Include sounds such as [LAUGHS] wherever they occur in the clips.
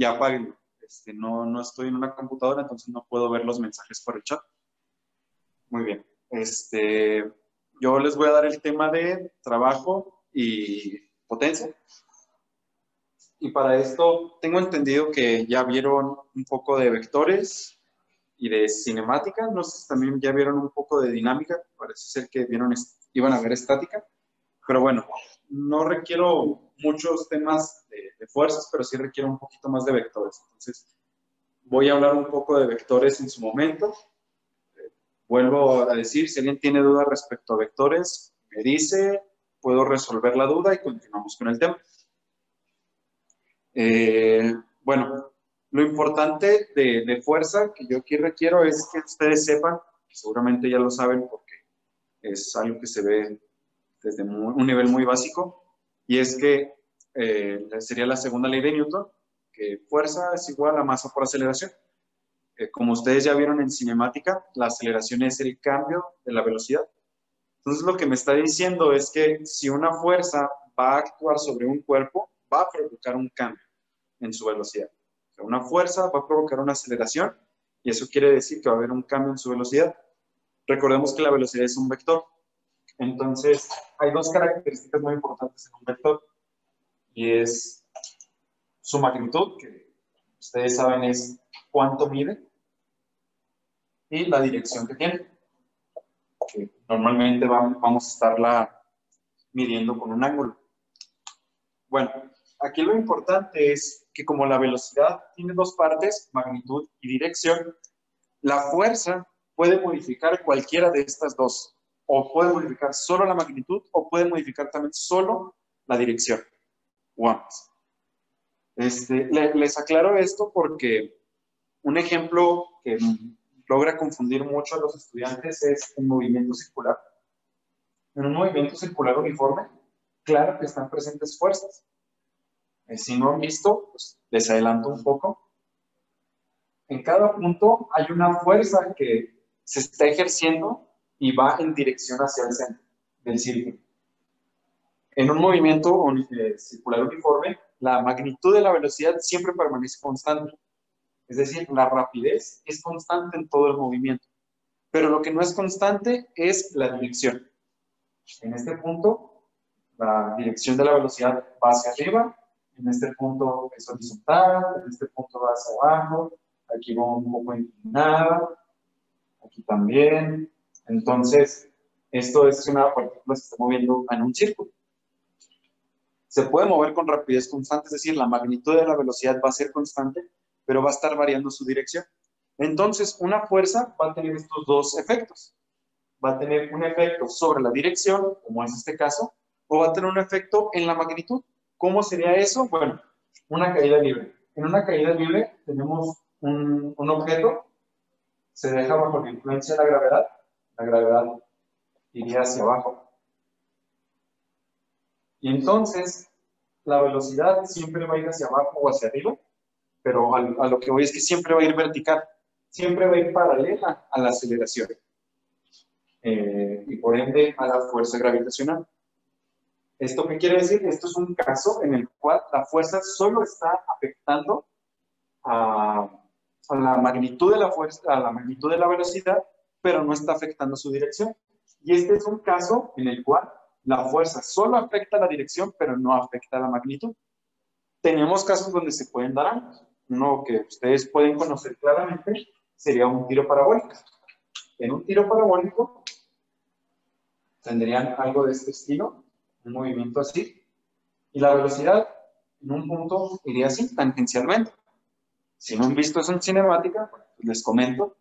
ya apáguenlo. Este, no, no estoy en una computadora, entonces no puedo ver los mensajes por el chat. Muy bien. Este, yo les voy a dar el tema de trabajo y potencia. Y para esto tengo entendido que ya vieron un poco de vectores y de cinemática. No sé si también ya vieron un poco de dinámica. Parece ser que vieron, iban a ver estática. Pero bueno, no requiero muchos temas de, de, fuerzas, pero sí requiero un poquito más de vectores. Entonces, voy a hablar un poco de vectores en su momento. vuelvo a decir, si alguien tiene dudas respecto a vectores, me dice, puedo resolver la duda y continuamos con el tema. Eh, bueno, lo importante de, de, fuerza que yo aquí requiero es que ustedes sepan, seguramente ya lo saben porque es algo que se ve desde un nivel muy básico, y es que eh, sería la segunda ley de Newton, que fuerza es igual a masa por aceleración. Eh, como ustedes ya vieron en cinemática, la aceleración es el cambio de la velocidad. Entonces lo que me está diciendo es que si una fuerza va a actuar sobre un cuerpo, va a provocar un cambio en su velocidad. Una fuerza va a provocar una aceleración y eso quiere decir que va a haber un cambio en su velocidad. Recordemos que la velocidad es un vector. Entonces, hay dos características muy importantes en un vector y es su magnitud, que ustedes saben es cuánto mide, y la dirección que tiene, que normalmente vamos a estarla midiendo con un ángulo. Bueno, aquí lo importante es que como la velocidad tiene dos partes, magnitud y dirección, la fuerza puede modificar cualquiera de estas dos o puede modificar solo la magnitud o puede modificar también solo la dirección o Este, les aclaro esto porque un ejemplo que logra confundir mucho a los estudiantes es un movimiento circular. En un movimiento circular uniforme, claro que están presentes fuerzas. Eh, si no han visto, pues les adelanto un poco. En cada punto hay una fuerza que se está ejerciendo y va en dirección hacia el centro del círculo. En un movimiento circular uniforme, la magnitud de la velocidad siempre permanece constante. Es decir, la rapidez es constante en todo el movimiento. Pero lo que no es constante es la dirección. En este punto, la dirección de la velocidad va hacia arriba, en este punto es horizontal, en este punto va hacia abajo, aquí va un poco inclinada, aquí también, entonces, esto es una partícula que se está moviendo en un círculo. Se puede mover con rapidez constante, es decir, la magnitud de la velocidad va a ser constante, pero va a estar variando su dirección. Entonces, una fuerza va a tener estos dos efectos. Va a tener un efecto sobre la dirección, como es este caso, o va a tener un efecto en la magnitud. ¿Cómo sería eso? Bueno, una caída libre. En una caída libre tenemos un, un objeto, se deja bajo la influencia de la gravedad, la gravedad iría hacia abajo. Y entonces, la velocidad siempre va a ir hacia abajo o hacia arriba, pero a, lo que voy es que siempre va a ir vertical, siempre va a ir paralela a la aceleración. Eh, y por ende a la fuerza gravitacional. ¿Esto qué quiere decir? Esto es un caso en el cual la fuerza solo está afectando a, a la magnitud de la fuerza, a la magnitud de la velocidad pero no está afectando su dirección. Y este es un caso en el cual la fuerza solo afecta la dirección, pero no afecta la magnitud. Tenemos casos donde se pueden dar ambos. Uno que ustedes pueden conocer claramente sería un tiro parabólico. En un tiro parabólico tendrían algo de este estilo, un movimiento así, y la velocidad en un punto iría así, tangencialmente. Si no han visto eso en cinemática, pues les comento,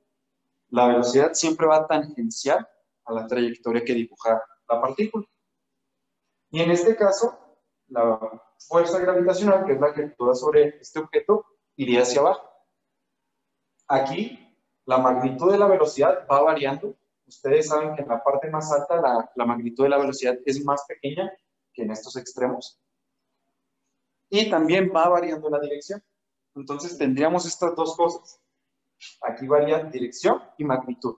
la velocidad siempre va tangencial a la trayectoria que dibuja la partícula. Y en este caso, la fuerza gravitacional, que es la que actúa sobre este objeto, iría hacia abajo. Aquí, la magnitud de la velocidad va variando. Ustedes saben que en la parte más alta la, la magnitud de la velocidad es más pequeña que en estos extremos. Y también va variando la dirección. Entonces tendríamos estas dos cosas. Aquí varía dirección y magnitud.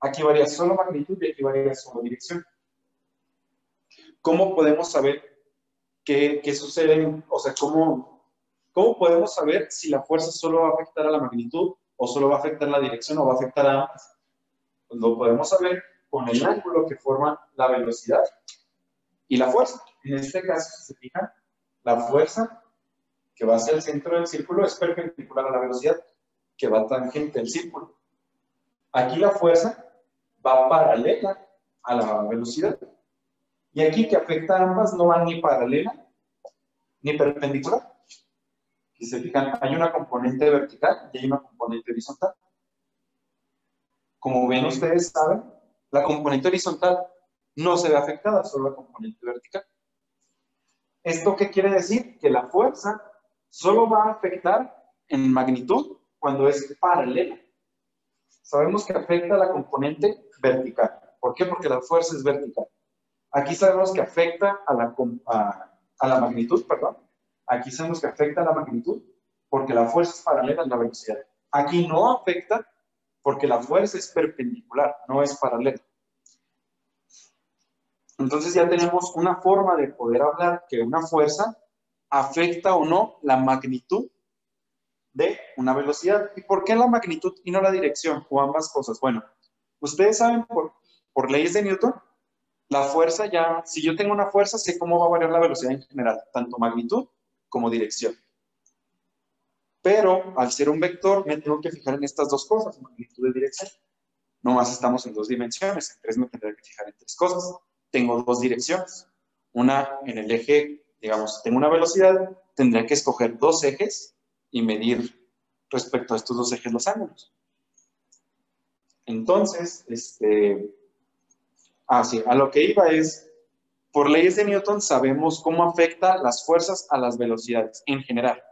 Aquí varía solo magnitud y aquí varía solo dirección. ¿Cómo podemos saber qué, sucede? O sea, ¿cómo, ¿Cómo podemos saber si la fuerza solo va a afectar a la magnitud o solo va a afectar la dirección o va a afectar a ambas? Pues lo podemos saber con el ángulo que forma la velocidad y la fuerza. En este caso, si se fijan, la fuerza que va hacia el centro del círculo es perpendicular a la velocidad que va tangente al círculo. Aquí la fuerza va paralela a la velocidad. Y aquí que afecta a ambas no va ni paralela ni perpendicular. Si se fijan, hay una componente vertical y hay una componente horizontal. Como ven ustedes saben, la componente horizontal no se ve afectada, solo la componente vertical. ¿Esto qué quiere decir? Que la fuerza solo va a afectar en magnitud cuando es paralela. Sabemos que afecta a la componente vertical. ¿Por qué? Porque la fuerza es vertical. Aquí sabemos que afecta a la, a la magnitud, perdón. Aquí sabemos que afecta a la magnitud porque la fuerza es paralela a la velocidad. Aquí no afecta porque la fuerza es perpendicular, no es paralela. Entonces ya tenemos una forma de poder hablar que una fuerza afecta o no la magnitud de una velocidad. ¿Y por qué la magnitud y no la dirección o ambas cosas? Bueno, ustedes saben por, por leyes de Newton, la fuerza ya, si yo tengo una fuerza, sé cómo va a variar la velocidad en general, tanto magnitud como dirección. Pero al ser un vector, me tengo que fijar en estas dos cosas, magnitud y dirección. No más estamos en dos dimensiones, en tres me tendré que fijar en tres cosas. Tengo dos direcciones. Una en el eje, digamos, tengo una velocidad, tendría que escoger dos ejes y medir respecto a estos dos ejes los ángulos. Entonces, este, ah, sí, a lo que iba es, por leyes de Newton sabemos cómo afecta las fuerzas a las velocidades en general.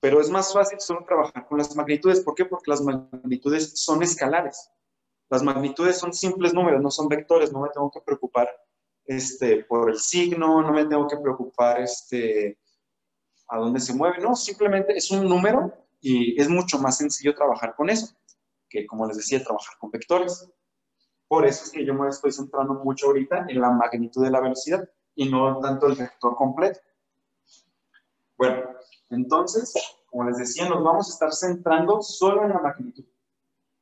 Pero es más fácil solo trabajar con las magnitudes. ¿Por qué? Porque las magnitudes son escalares. Las magnitudes son simples números, no son vectores. No me tengo que preocupar este, por el signo, no me tengo que preocupar este, a dónde se mueve. No, simplemente es un número y es mucho más sencillo trabajar con eso que, como les decía, trabajar con vectores. Por eso es que yo me estoy centrando mucho ahorita en la magnitud de la velocidad y no tanto el vector completo. Bueno, entonces, como les decía, nos vamos a estar centrando solo en la magnitud.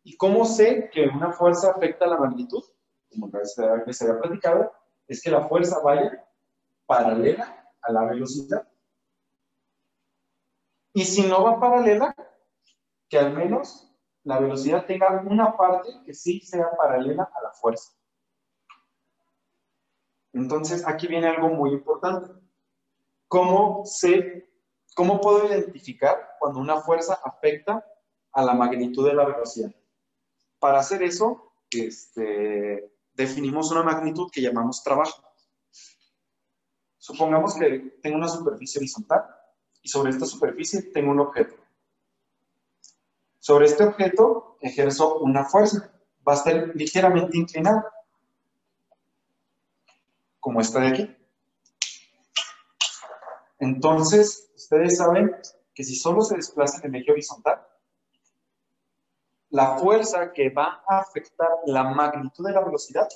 ¿Y cómo sé que una fuerza afecta la magnitud? Como les había platicado, es que la fuerza vaya paralela a la velocidad. Y si no va paralela, que al menos la velocidad tenga una parte que sí sea paralela a la fuerza. Entonces, aquí viene algo muy importante. ¿Cómo, sé, ¿Cómo puedo identificar cuando una fuerza afecta a la magnitud de la velocidad? Para hacer eso, este, definimos una magnitud que llamamos trabajo. Supongamos que tengo una superficie horizontal y sobre esta superficie tengo un objeto. Sobre este objeto ejerzo una fuerza. Va a estar ligeramente inclinado, como esta de aquí. Entonces, ustedes saben que si solo se desplaza en el eje horizontal, la fuerza que va a afectar la magnitud de la velocidad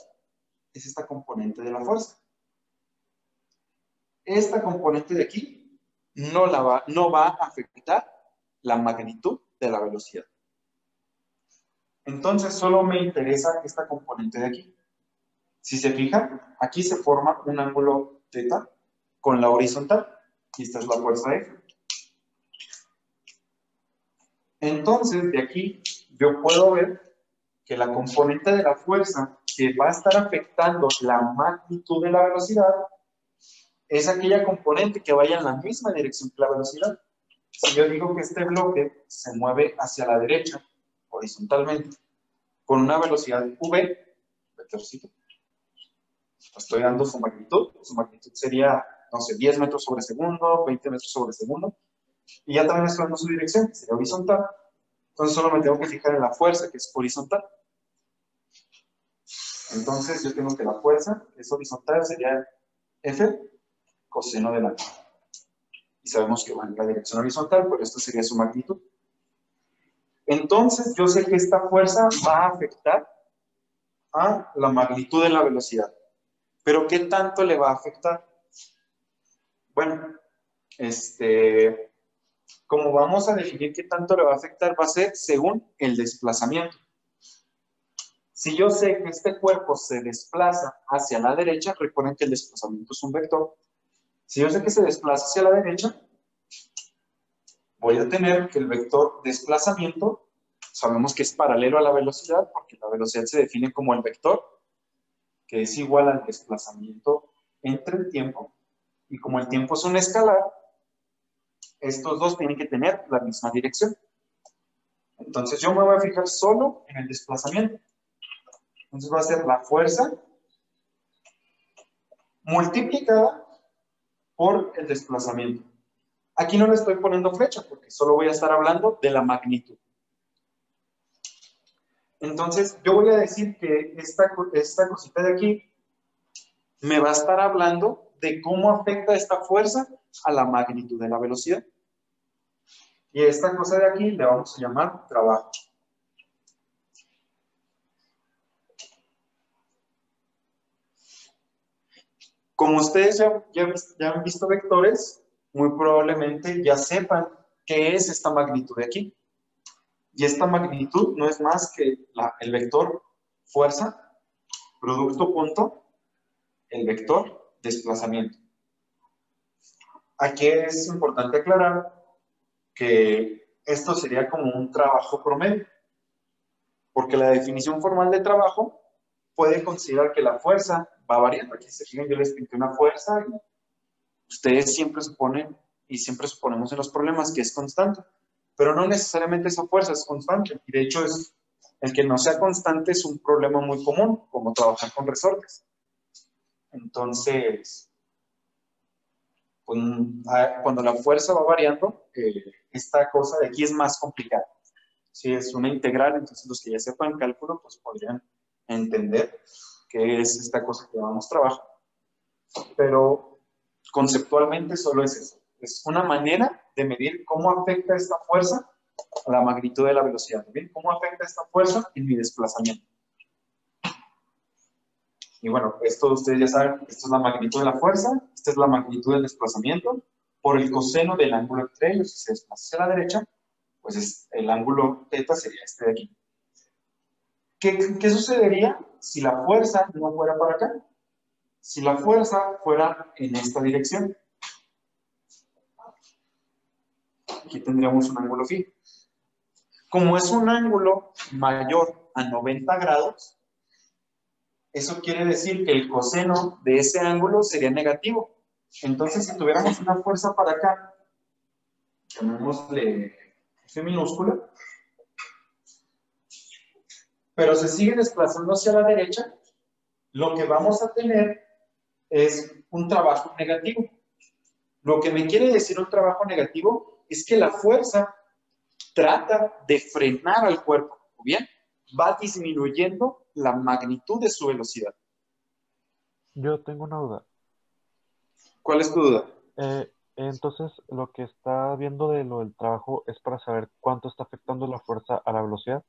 es esta componente de la fuerza. Esta componente de aquí no, la va, no va a afectar la magnitud de la velocidad. Entonces solo me interesa esta componente de aquí. Si se fijan, aquí se forma un ángulo θ con la horizontal. Y esta es la fuerza F. Entonces, de aquí yo puedo ver que la componente de la fuerza que va a estar afectando la magnitud de la velocidad es aquella componente que vaya en la misma dirección que la velocidad. Si yo digo que este bloque se mueve hacia la derecha, horizontalmente, con una velocidad v, vectorcito, estoy dando su magnitud, su magnitud sería, no sé, 10 metros sobre segundo, 20 metros sobre segundo, y ya también estoy dando su dirección, que sería horizontal, entonces solo me tengo que fijar en la fuerza, que es horizontal. Entonces yo tengo que la fuerza, que es horizontal, sería F coseno de la Y sabemos que va en la dirección horizontal, pero esto sería su magnitud. Entonces yo sé que esta fuerza va a afectar a la magnitud de la velocidad. Pero ¿qué tanto le va a afectar? Bueno, este, como vamos a definir qué tanto le va a afectar, va a ser según el desplazamiento. Si yo sé que este cuerpo se desplaza hacia la derecha, recuerden que el desplazamiento es un vector. Si yo sé que se desplaza hacia la derecha, voy a tener que el vector desplazamiento, sabemos que es paralelo a la velocidad, porque la velocidad se define como el vector, que es igual al desplazamiento entre el tiempo. Y como el tiempo es un escalar, estos dos tienen que tener la misma dirección. Entonces yo me voy a fijar solo en el desplazamiento. Entonces va a ser la fuerza multiplicada por el desplazamiento. Aquí no le estoy poniendo flecha porque solo voy a estar hablando de la magnitud. Entonces, yo voy a decir que esta, esta cosita de aquí me va a estar hablando de cómo afecta esta fuerza a la magnitud de la velocidad. Y esta cosa de aquí le vamos a llamar trabajo. Como ustedes ya, ya, han visto vectores, muy probablemente ya sepan qué es esta magnitud de aquí. Y esta magnitud no es más que el vector fuerza, producto punto, el vector desplazamiento. Aquí es importante aclarar que esto sería como un trabajo promedio, porque la definición formal de trabajo puede considerar que la fuerza va variando. Aquí se fijan, yo les pinté una fuerza y ustedes siempre suponen y siempre suponemos en los problemas que es constante, pero no necesariamente esa fuerza es constante. Y de hecho, es, el que no sea constante es un problema muy común, como trabajar con resortes. Entonces, pues, cuando la fuerza va variando, eh, esta cosa de aquí es más complicada. Si es una integral, entonces los que ya sepan cálculo, pues podrían entender qué es esta cosa que llamamos trabajo. Pero conceptualmente solo es eso. Es una manera de medir cómo afecta esta fuerza a la magnitud de la velocidad. ¿Bien? ¿Cómo afecta esta fuerza en mi desplazamiento? Y bueno, esto ustedes ya saben, esto es la magnitud de la fuerza, esta es la magnitud del desplazamiento, por el coseno del ángulo entre ellos. Si se desplaza hacia la derecha, pues es, el ángulo θ sería este de aquí. ¿Qué, sucedería si la fuerza no fuera para acá? Si la fuerza fuera en esta dirección. Aquí tendríamos un ángulo fijo. Como es un ángulo mayor a 90 grados, eso quiere decir que el coseno de ese ángulo sería negativo. Entonces, si tuviéramos una fuerza para acá, llamémosle F minúscula, pero se sigue desplazando hacia la derecha, lo que vamos a tener es un trabajo negativo. Lo que me quiere decir un trabajo negativo es que la fuerza trata de frenar al cuerpo, ¿o bien? Va disminuyendo la magnitud de su velocidad. Yo tengo una duda. ¿Cuál es tu duda? Eh, entonces, lo que está viendo de lo del trabajo es para saber cuánto está afectando la fuerza a la velocidad.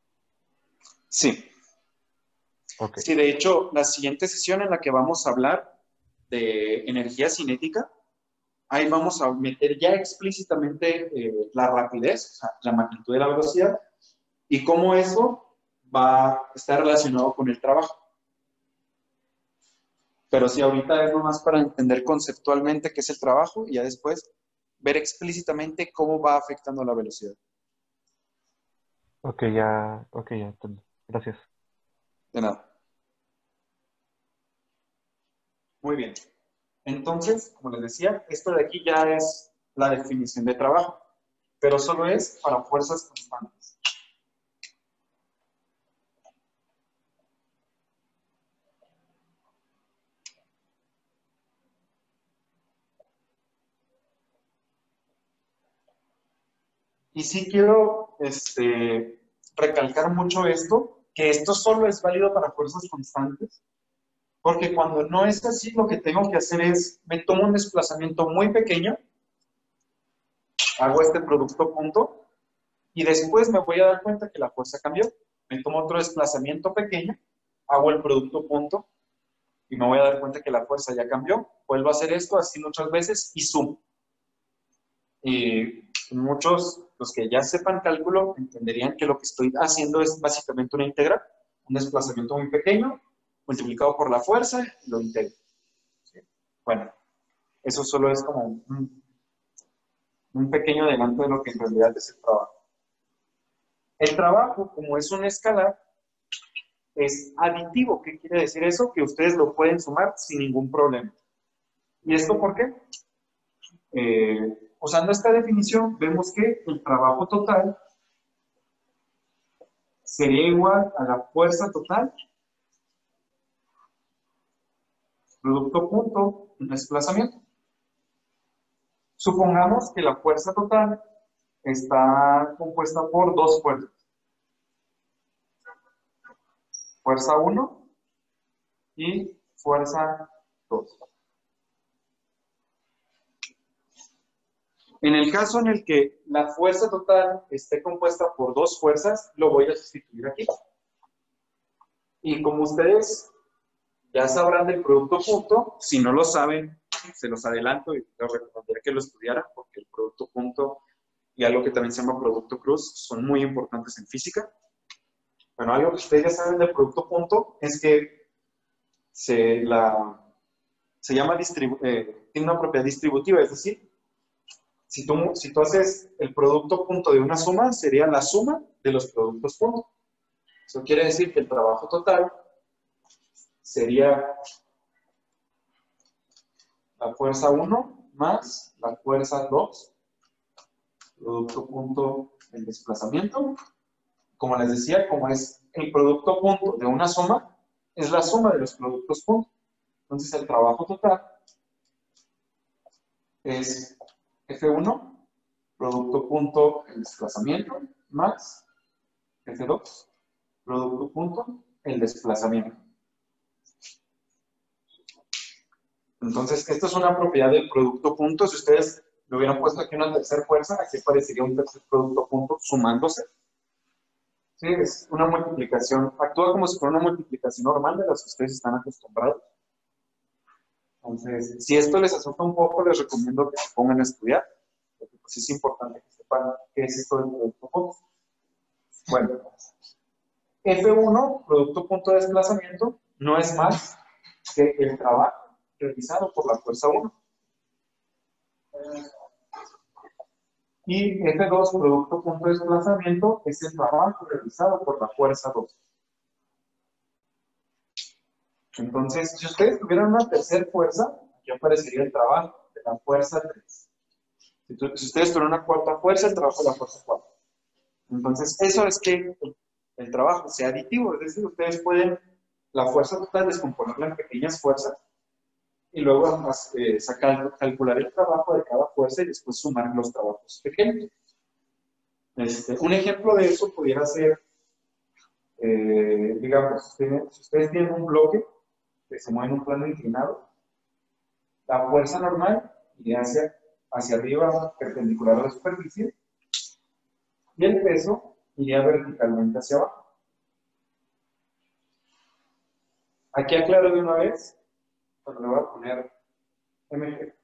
Sí. Sí, de hecho, la siguiente sesión en la que vamos a hablar de energía cinética, ahí vamos a meter ya explícitamente eh, la rapidez, o sea, la magnitud de la velocidad, y cómo eso va a estar relacionado con el trabajo. Pero sí, ahorita es nomás para entender conceptualmente qué es el trabajo y ya después ver explícitamente cómo va afectando la velocidad. Ok, ya, ok, ya entiendo. Gracias. De nada. Muy bien. Entonces, como les decía, esto de aquí ya es la definición de trabajo, pero solo es para fuerzas constantes. Y sí quiero este, recalcar mucho esto, que esto solo es válido para fuerzas constantes, porque cuando no es así, lo que tengo que hacer es, me tomo un desplazamiento muy pequeño, hago este producto punto, y después me voy a dar cuenta que la fuerza cambió. Me tomo otro desplazamiento pequeño, hago el producto punto, y me voy a dar cuenta que la fuerza ya cambió. Vuelvo a hacer esto así muchas veces y sumo. Y muchos, los que ya sepan cálculo, entenderían que lo que estoy haciendo es básicamente una integral, un desplazamiento muy pequeño, multiplicado por la fuerza, lo integro. Bueno, eso solo es como un, un pequeño adelanto de lo que en realidad es el trabajo. El trabajo, como es un escalar, es aditivo. ¿Qué quiere decir eso? Que ustedes lo pueden sumar sin ningún problema. ¿Y esto por qué? Eh, usando esta definición, vemos que el trabajo total sería igual a la fuerza total, producto punto, desplazamiento. Supongamos que la fuerza total está compuesta por dos fuerzas. Fuerza 1 y fuerza 2. En el caso en el que la fuerza total esté compuesta por dos fuerzas, lo voy a sustituir aquí. Y como ustedes ya sabrán del producto punto, si no lo saben, se los adelanto y les recomendaría que lo estudiaran porque el producto punto y algo que también se llama producto cruz son muy importantes en física. Bueno, algo que ustedes ya saben del producto punto es que se, la, se llama eh, tiene una propiedad distributiva, es decir, si tú, si tú haces el producto punto de una suma, sería la suma de los productos punto. Eso quiere decir que el trabajo total sería la fuerza 1 más la fuerza 2, producto punto del desplazamiento. Como les decía, como es el producto punto de una suma, es la suma de los productos punto. Entonces el trabajo total es F1, producto punto el desplazamiento, más F2, producto punto el desplazamiento. Entonces, esto es una propiedad del producto punto. Si ustedes le hubieran puesto aquí una tercera fuerza, aquí aparecería un tercer producto punto sumándose. Sí, es una multiplicación, actúa como si fuera una multiplicación normal de las que ustedes están acostumbrados. Entonces, si esto les asusta un poco, les recomiendo que se pongan a estudiar, porque pues es importante que sepan qué es esto del producto. Bueno, F1, producto punto de desplazamiento, no es más que el trabajo realizado por la fuerza 1. Y F2, producto punto de desplazamiento, es el trabajo realizado por la fuerza 2. Entonces, si ustedes tuvieran una tercera fuerza, aquí aparecería el trabajo de la fuerza 3. Si, ustedes tuvieran una cuarta fuerza, el trabajo de la fuerza 4. Entonces, eso es que el trabajo sea aditivo, es decir, ustedes pueden la fuerza total descomponerla en pequeñas fuerzas y luego eh, sacar, calcular el trabajo de cada fuerza y después sumar los trabajos pequeños. Este, un ejemplo de eso pudiera ser, eh, digamos, si ustedes tienen un bloque que se mueve en un plano inclinado, la fuerza normal iría hacia, hacia arriba perpendicular a la superficie y el peso iría verticalmente hacia abajo. Aquí aclaro de una vez, pero le voy a poner MG.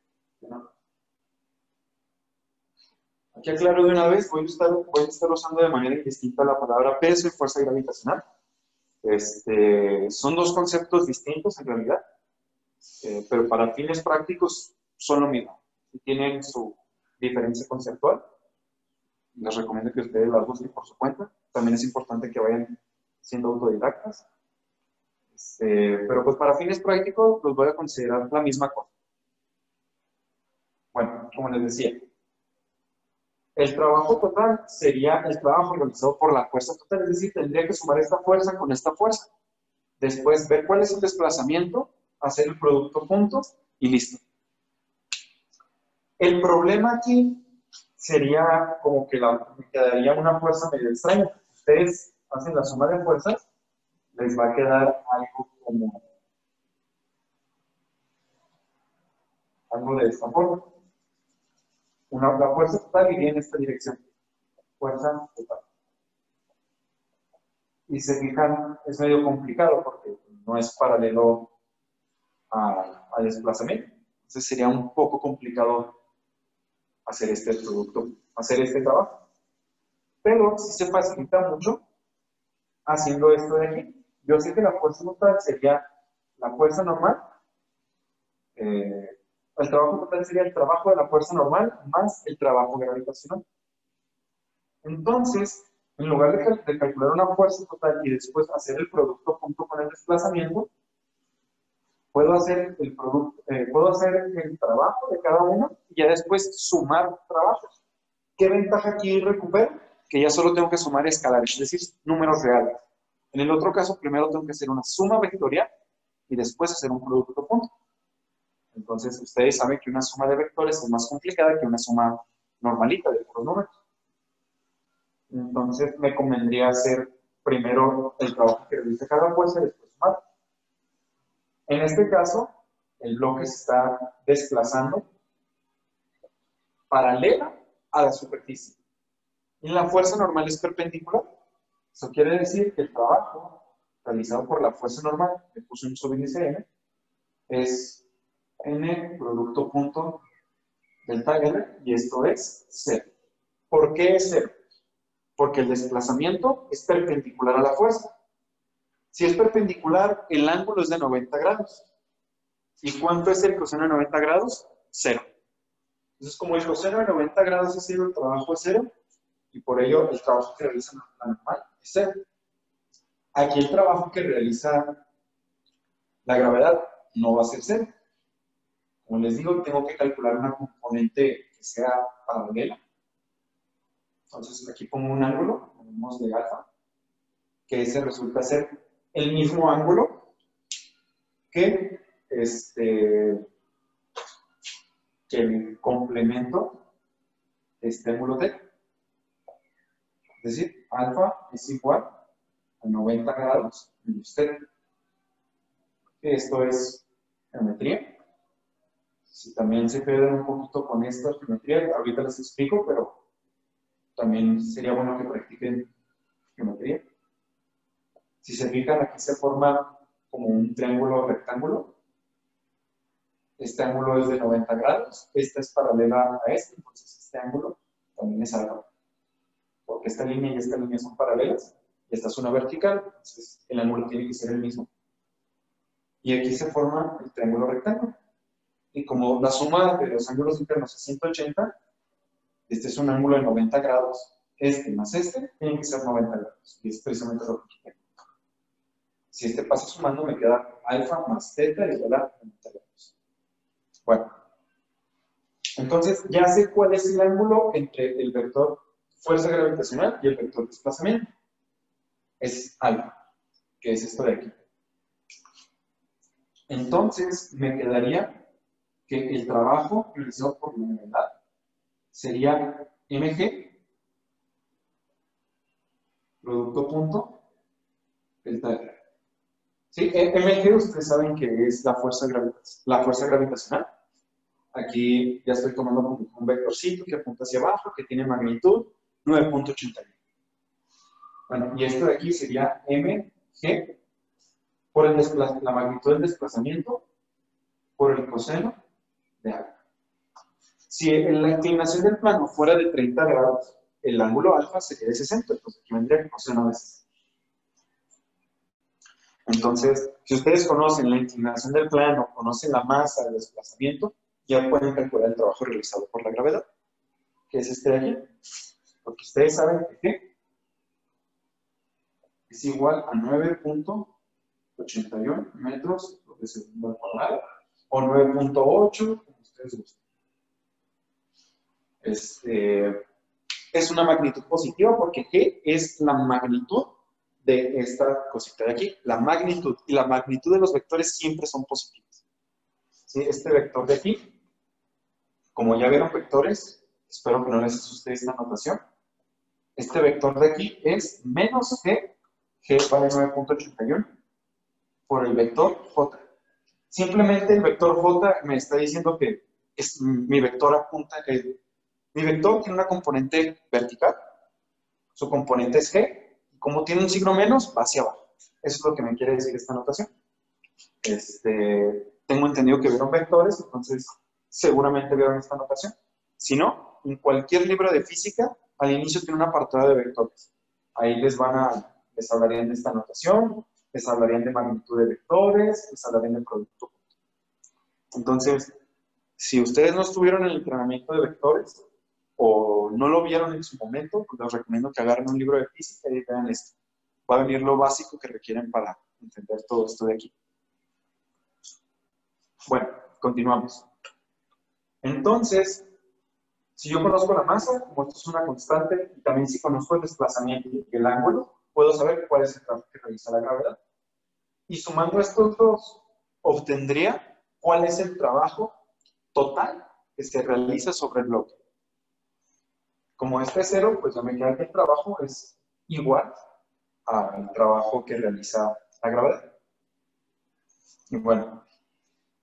Aquí aclaro de una vez, voy a, estar, voy a estar usando de manera indistinta la palabra peso y fuerza gravitacional. Este, son dos conceptos distintos en realidad, eh, pero para fines prácticos son lo mismo. Tienen su diferencia conceptual. Les recomiendo que ustedes las busquen por su cuenta. También es importante que vayan siendo autodidactas. Este, pero pues para fines prácticos los voy a considerar la misma cosa. Bueno, como les decía, el trabajo total sería el trabajo realizado por la fuerza total, es decir, tendría que sumar esta fuerza con esta fuerza. Después ver cuál es el desplazamiento, hacer el producto juntos y listo. El problema aquí sería como que la, quedaría una fuerza medio extraña. Ustedes hacen la suma de fuerzas, les va a quedar algo como algo de esta forma. La fuerza total iría en esta dirección. Fuerza total. Y se fijan, es medio complicado porque no es paralelo al desplazamiento. Entonces sería un poco complicado hacer este producto, hacer este trabajo. Pero si se facilita mucho haciendo esto de aquí. Yo sé que la fuerza total sería la fuerza normal. Eh, el trabajo total sería el trabajo de la fuerza normal más el trabajo gravitacional. Entonces, en lugar de, calcular una fuerza total y después hacer el producto junto con el desplazamiento, puedo hacer el producto, eh, puedo hacer el trabajo de cada uno y ya después sumar trabajos. ¿Qué ventaja aquí recupero? Que ya solo tengo que sumar escalares, es decir, números reales. En el otro caso, primero tengo que hacer una suma vectorial y después hacer un producto punto. Entonces, ustedes saben que una suma de vectores es más complicada que una suma normalita de puros números. Entonces, me convendría hacer primero el trabajo que realiza cada fuerza y después sumar. En este caso, el bloque se está desplazando paralela a la superficie. Y la fuerza normal es perpendicular. Eso quiere decir que el trabajo realizado por la fuerza normal, que puse un subíndice n, es n producto punto delta r, y esto es 0. ¿Por qué es 0? Porque el desplazamiento es perpendicular a la fuerza. Si es perpendicular, el ángulo es de 90 grados. ¿Y cuánto es el coseno de 90 grados? 0. Entonces, como el coseno de 90 grados ha sido el trabajo es 0, y por ello el trabajo que realiza la normal es 0. Aquí el trabajo que realiza la gravedad no va a ser 0. Como les digo, tengo que calcular una componente que sea paralela. Entonces aquí pongo un ángulo, ponemos de alfa, que ese resulta ser el mismo ángulo que, este, que el complemento de este ángulo T. Es decir, alfa es igual a 90 grados menos T. Esto es geometría. Si también se pierden un poquito con esta geometría, ahorita les explico, pero también sería bueno que practiquen geometría. Si se fijan, aquí se forma como un triángulo rectángulo. Este ángulo es de 90 grados, esta es paralela a este, entonces este ángulo también es alfa. Porque esta línea y esta línea son paralelas, y esta es una vertical, entonces el ángulo tiene que ser el mismo. Y aquí se forma el triángulo rectángulo. Y como la suma de los ángulos internos es 180, este es un ángulo de 90 grados. Este más este tiene que ser 90 grados. Y es precisamente lo que tengo. Si este pasa sumando, me queda alfa más teta igual a 90 grados. Bueno. Entonces, ya sé cuál es el ángulo entre el vector fuerza gravitacional y el vector desplazamiento. Es alfa, que es esto de aquí. Entonces, me quedaría que el trabajo realizado por la gravedad sería mg producto punto delta R. ¿Sí? E, mg ustedes saben que es la fuerza, la fuerza gravitacional. Aquí ya estoy tomando un vectorcito que apunta hacia abajo, que tiene magnitud 9.81. Bueno, y esto de aquí sería mg por el la magnitud del desplazamiento por el coseno Si la inclinación del plano fuera de 30 grados, el ángulo alfa sería de 60, entonces aquí vendría el coseno de 60. Entonces, si ustedes conocen la inclinación del plano, conocen la masa del desplazamiento, ya pueden calcular el trabajo realizado por la gravedad, que es este de aquí. Porque ustedes saben que es igual a 9.81 metros por segundo al cuadrado, o 9.8, como ustedes gusten. Este, es una magnitud positiva porque G es la magnitud de esta cosita de aquí, la magnitud. Y la magnitud de los vectores siempre son positivas. ¿Sí? Este vector de aquí, como ya vieron vectores, espero que no les asuste esta notación, este vector de aquí es menos G, G vale 9.81, por el vector J. Simplemente el vector J me está diciendo que es, mi vector apunta, que mi vector tiene una componente vertical, su componente es G, y como tiene un signo menos, va hacia abajo. Eso es lo que me quiere decir esta notación. Este, tengo entendido que vieron vectores, entonces seguramente vieron esta notación. Si no, en cualquier libro de física, al inicio tiene un apartado de vectores. Ahí les van a, les hablarían de esta notación, les hablarían de magnitud de vectores, les hablarían de producto. Entonces, si ustedes no estuvieron en el entrenamiento de vectores o no lo vieron en su momento, pues les recomiendo que agarren un libro de física y vean esto. Va a venir lo básico que requieren para entender todo esto de aquí. Bueno, continuamos. Entonces, si yo conozco la masa, como esto es una constante, y también si conozco el desplazamiento y el ángulo, puedo saber cuál es el trabajo que realiza la gravedad. Y sumando estos dos, obtendría cuál es el trabajo total que se realiza sobre el bloque. Como este es cero, pues ya me queda que el trabajo es igual al trabajo que realiza la gravedad. Y bueno,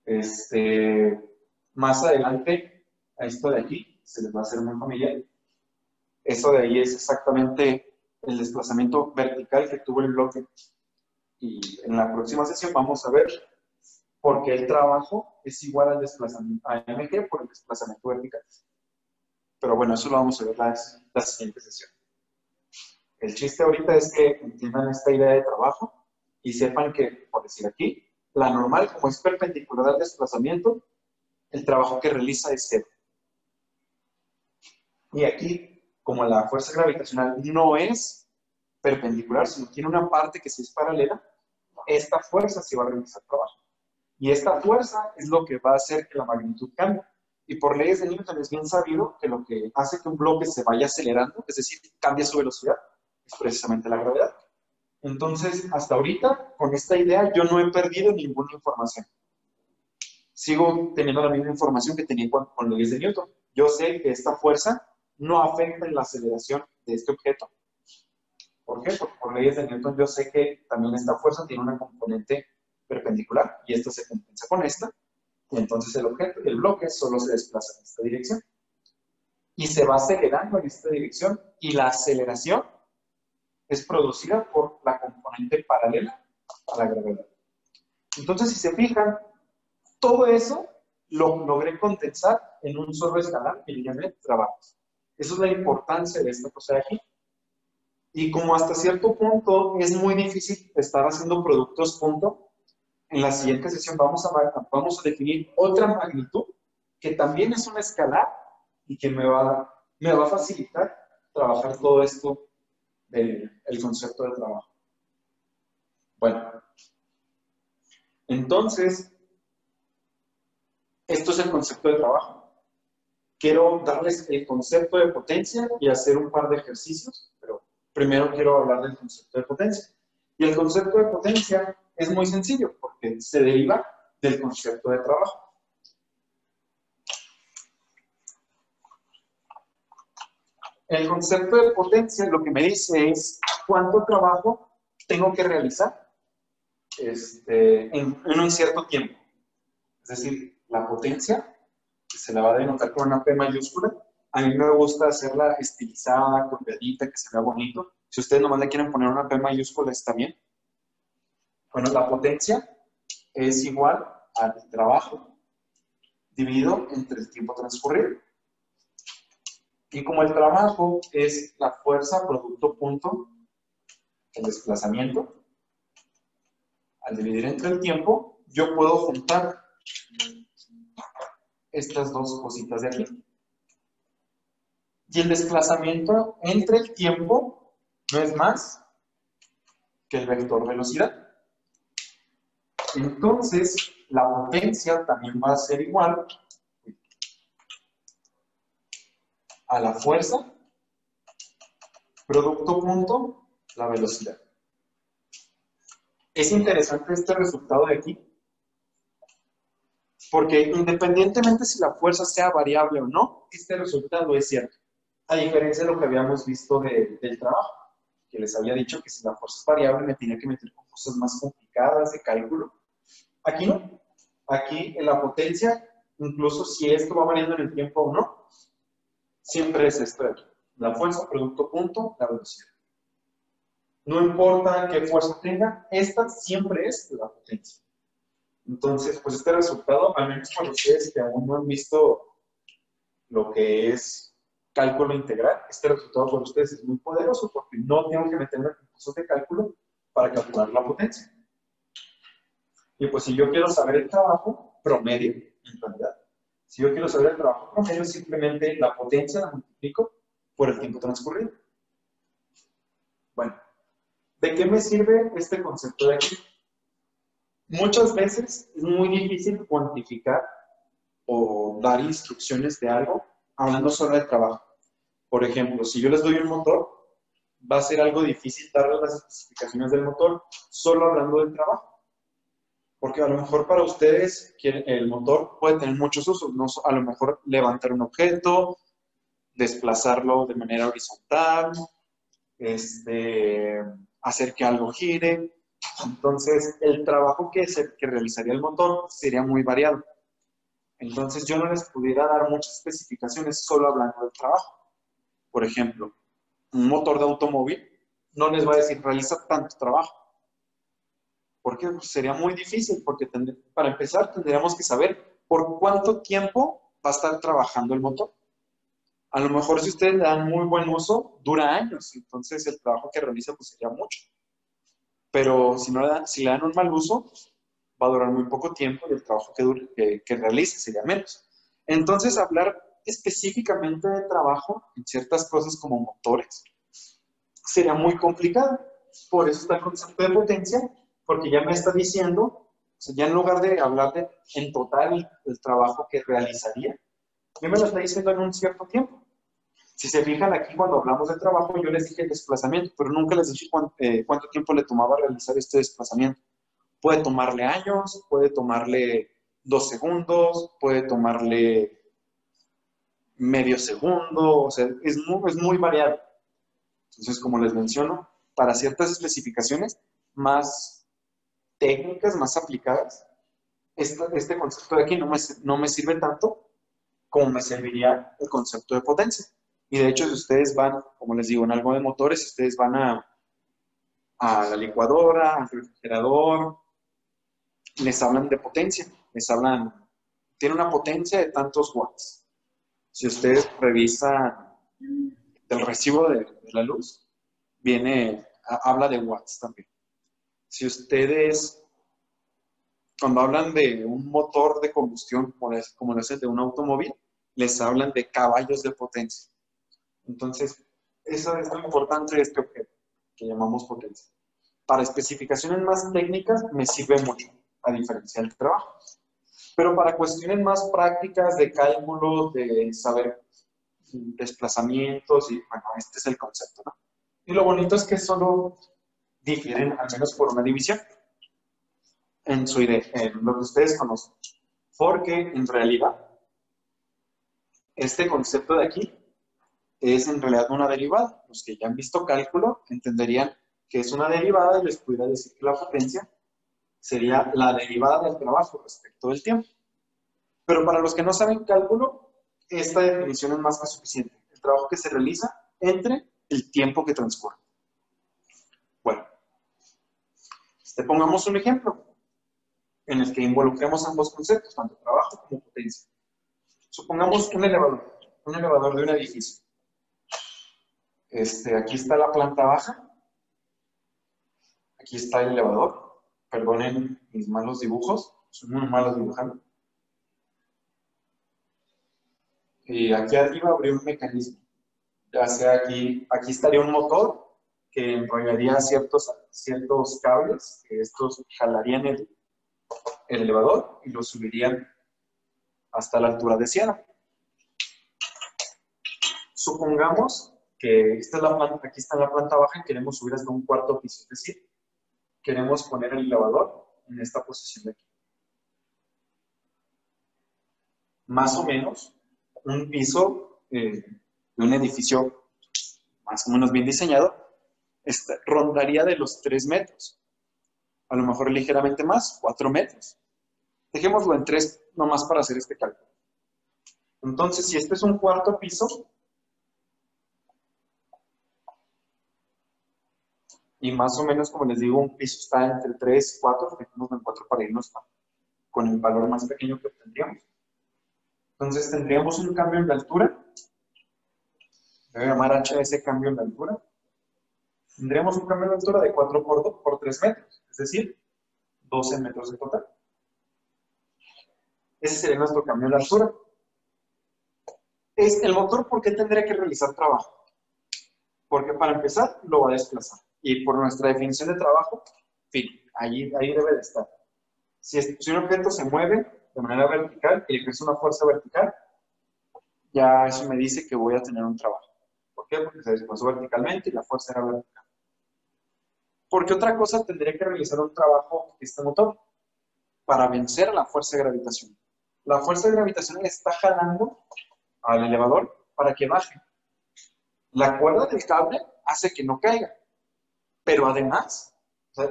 este, más adelante, a esto de aquí, se les va a hacer muy familiar. Eso de ahí es exactamente el desplazamiento vertical que tuvo el bloque. Y en la próxima sesión vamos a ver por qué el trabajo es igual al desplazamiento a mg por el desplazamiento vertical. Pero bueno, eso lo vamos a ver la, la siguiente sesión. El chiste ahorita es que entiendan esta idea de trabajo y sepan que, por decir aquí, la normal, como es perpendicular al desplazamiento, el trabajo que realiza es cero. Y aquí, como la fuerza gravitacional no es perpendicular, sino tiene una parte que sí es paralela, esta fuerza sí va a realizar trabajo. Y esta fuerza es lo que va a hacer que la magnitud cambie. Y por leyes de Newton es bien sabido que lo que hace que un bloque se vaya acelerando, es decir, cambie su velocidad, es precisamente la gravedad. Entonces, hasta ahorita, con esta idea, yo no he perdido ninguna información. Sigo teniendo la misma información que tenía con, con leyes de Newton. Yo sé que esta fuerza no afecta en la aceleración de este objeto. ¿Por qué? Porque por leyes de Newton yo sé que también esta fuerza tiene una componente perpendicular y esta se compensa con esta. Y entonces el objeto, el bloque solo se desplaza en esta dirección. Y se va acelerando en esta dirección y la aceleración es producida por la componente paralela a la gravedad. Entonces, si se fijan, todo eso lo logré condensar en un solo escalar que le llamé trabajos. Esa es la importancia de esta cosa de aquí. Y como hasta cierto punto es muy difícil estar haciendo productos punto, en la siguiente sesión vamos a, vamos a definir otra magnitud que también es una escalar y que me va, me va a facilitar trabajar todo esto del el concepto de trabajo. Bueno, entonces, esto es el concepto de trabajo. Quiero darles el concepto de potencia y hacer un par de ejercicios, pero primero quiero hablar del concepto de potencia. Y el concepto de potencia es muy sencillo porque se deriva del concepto de trabajo. El concepto de potencia lo que me dice es cuánto trabajo tengo que realizar este, en, un cierto tiempo. Es decir, la potencia, que se la va a denotar con una P mayúscula, a mí me gusta hacerla estilizada, copiadita, que se vea bonito. Si ustedes nomás le quieren poner una P mayúscula, está bien. Bueno, la potencia es igual al trabajo dividido entre el tiempo transcurrido. Y como el trabajo es la fuerza producto punto, el desplazamiento, al dividir entre el tiempo, yo puedo juntar estas dos cositas de aquí. Y el desplazamiento entre el tiempo no es más que el vector velocidad. Entonces, la potencia también va a ser igual a la fuerza, producto punto, la velocidad. Es interesante este resultado de aquí, porque independientemente si la fuerza sea variable o no, este resultado es cierto, a diferencia de lo que habíamos visto del trabajo, que les había dicho que si la fuerza es variable me tenía que meter con cosas más complicadas de cálculo. Aquí no, aquí en la potencia, incluso si esto va variando en el tiempo o no, siempre es esto La fuerza, producto, punto, la velocidad. No importa qué fuerza tenga, esta siempre es la potencia. Entonces, pues este resultado, al menos para ustedes que aún no han visto lo que es cálculo integral, este resultado por ustedes es muy poderoso porque no tengo que meterme en cursos de cálculo para calcular la potencia. Y pues si yo quiero saber el trabajo promedio, en realidad, si yo quiero saber el trabajo promedio, simplemente la potencia la multiplico por el tiempo transcurrido. Bueno, ¿de qué me sirve este concepto de aquí? Muchas veces es muy difícil cuantificar o dar instrucciones de algo hablando solo de trabajo. Por ejemplo, si yo les doy un motor, va a ser algo difícil darles las especificaciones del motor solo hablando del trabajo. Porque a lo mejor para ustedes el motor puede tener muchos usos, ¿no? a lo mejor levantar un objeto, desplazarlo de manera horizontal, este, hacer que algo gire. Entonces, el trabajo que, se, que realizaría el motor sería muy variado. Entonces, yo no les pudiera dar muchas especificaciones solo hablando del trabajo. Por ejemplo, un motor de automóvil no les va a decir realiza tanto trabajo. Porque pues, sería muy difícil, porque para empezar tendríamos que saber por cuánto tiempo va a estar trabajando el motor. A lo mejor si ustedes le dan muy buen uso, dura años, entonces el trabajo que realiza pues sería mucho. Pero si, no le dan, si le dan un mal uso, va a durar muy poco tiempo y el trabajo que, que realice sería menos. Entonces, hablar específicamente de trabajo en ciertas cosas como motores sería muy complicado. Por eso está el concepto de potencia, porque ya me está diciendo, ya en lugar de hablar de en total el trabajo que realizaría, ya me lo está diciendo en un cierto tiempo. Si se fijan aquí cuando hablamos de trabajo, yo les dije desplazamiento, pero nunca les dije eh, cuánto tiempo le tomaba realizar este desplazamiento. Puede tomarle años, puede tomarle dos segundos, puede tomarle medio segundo, o sea, es muy, es muy variado. Entonces, como les menciono, para ciertas especificaciones más técnicas, más aplicadas, este, concepto de aquí no me, no me sirve tanto como me serviría el concepto de potencia. Y de hecho, si ustedes van, como les digo, en algo de motores, si ustedes van a, a la licuadora, al refrigerador, les hablan de potencia, les hablan, tiene una potencia de tantos watts. Si ustedes revisan el recibo de, la luz, viene, habla de watts también. Si ustedes, cuando hablan de un motor de combustión, como es, como es el de un automóvil, les hablan de caballos de potencia. Entonces, eso es lo importante de este objeto, que llamamos potencia. Para especificaciones más técnicas me sirve mucho, a diferencia del trabajo. Pero para cuestiones más prácticas de cálculo, de saber desplazamientos, y bueno, este es el concepto, ¿no? Y lo bonito es que solo difieren, al menos por una división, en, su idea, en lo que ustedes conocen. Porque en realidad, este concepto de aquí es en realidad una derivada. Los que ya han visto cálculo entenderían que es una derivada y les pudiera decir que la potencia sería la derivada del trabajo respecto del tiempo. Pero para los que no saben cálculo, esta definición es más que suficiente. El trabajo que se realiza entre el tiempo que transcurre. Bueno, este, pongamos un ejemplo en el que involucremos ambos conceptos, tanto trabajo como potencia. Supongamos un elevador, un elevador de un edificio. Este, aquí está la planta baja, aquí está el elevador, Perdonen mis malos dibujos, son muy malos dibujando. Y aquí arriba habría un mecanismo. Ya sea aquí, aquí estaría un motor que enrollaría ciertos, ciertos cables, que estos jalarían el, el elevador y lo subirían hasta la altura de cielo. Supongamos que esta es la aquí está la planta baja y queremos subir hasta un cuarto piso, es decir, queremos poner el elevador en esta posición de aquí. Más o menos, un piso eh, de un edificio más o menos bien diseñado este, rondaría de los 3 metros. A lo mejor ligeramente más, 4 metros. Dejémoslo en 3 nomás para hacer este cálculo. Entonces, si este es un cuarto piso, y más o menos, como les digo, un piso está entre 3 y 4, dejémoslo en 4 para irnos con el valor más pequeño que tendríamos. Entonces tendríamos un cambio en la altura va a llamar h ese cambio en la altura. Tendríamos un cambio de altura de 4 por, por 3 metros, es decir, 12 metros en total. Ese sería nuestro cambio de altura. Es el motor, ¿por qué tendría que realizar trabajo? Porque para empezar, lo va a desplazar. Y por nuestra definición de trabajo, fin, ahí, ahí debe de estar. Si, si un objeto se mueve de manera vertical y ejerce una fuerza vertical, ya eso me dice que voy a tener un trabajo. ¿Por qué? Porque se desplazó verticalmente y la fuerza era vertical. Porque otra cosa tendría que realizar un trabajo este motor para vencer la fuerza de gravitación. La fuerza de gravitación le está jalando al elevador para que baje. La cuerda del cable hace que no caiga. Pero además,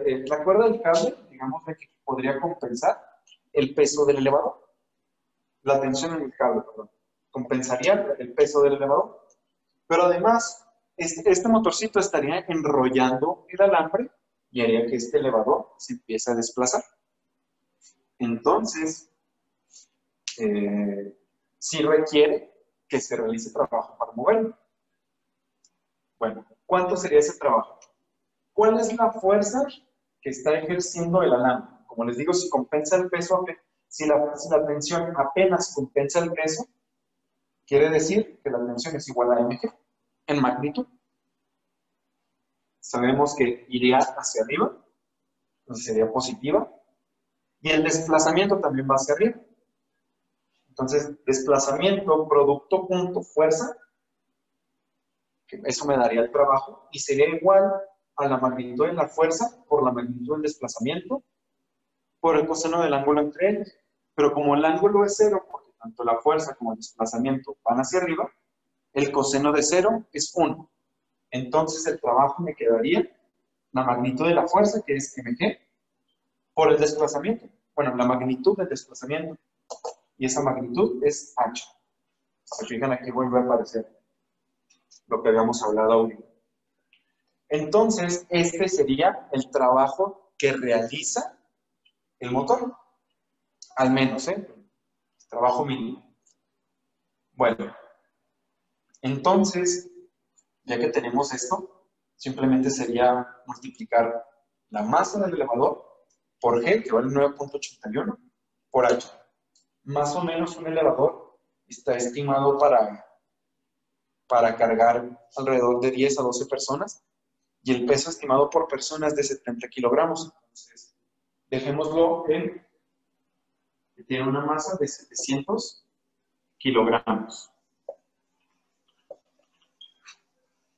eh, la cuerda del cable, digamos que podría compensar el peso del elevador. La tensión en el cable. Compensaría el peso del elevador. Pero además, este, este, motorcito estaría enrollando el alambre y haría que este elevador se empiece a desplazar. Entonces, eh, sí requiere que se realice trabajo para moverlo. Bueno, ¿cuánto sería ese trabajo? ¿Cuál es la fuerza que está ejerciendo el alambre? Como les digo, si compensa el peso, si la, si la tensión apenas compensa el peso, quiere decir que la tensión es igual a mg en magnitud. Sabemos que iría hacia arriba, entonces sería positiva, y el desplazamiento también va hacia arriba. Entonces, desplazamiento, producto, punto, fuerza, eso me daría el trabajo, y sería igual a la magnitud de la fuerza por la magnitud del desplazamiento por el coseno del ángulo entre ellos. Pero como el ángulo es cero, porque tanto la fuerza como el desplazamiento van hacia arriba, el coseno de cero es 1. Entonces el trabajo me quedaría la magnitud de la fuerza, que es mg, por el desplazamiento. Bueno, la magnitud del desplazamiento. Y esa magnitud es h. Se fijan aquí vuelve a aparecer lo que habíamos hablado ahorita. Entonces, este sería el trabajo que realiza el motor. Al menos, ¿eh? Trabajo mínimo. Bueno, entonces, ya que tenemos esto, simplemente sería multiplicar la masa del elevador por G, que vale 9.81, por H. Más o menos un elevador está estimado para, para cargar alrededor de 10 a 12 personas y el peso estimado por persona es de 70 kilogramos. Entonces, dejémoslo en que tiene una masa de 700 kilogramos.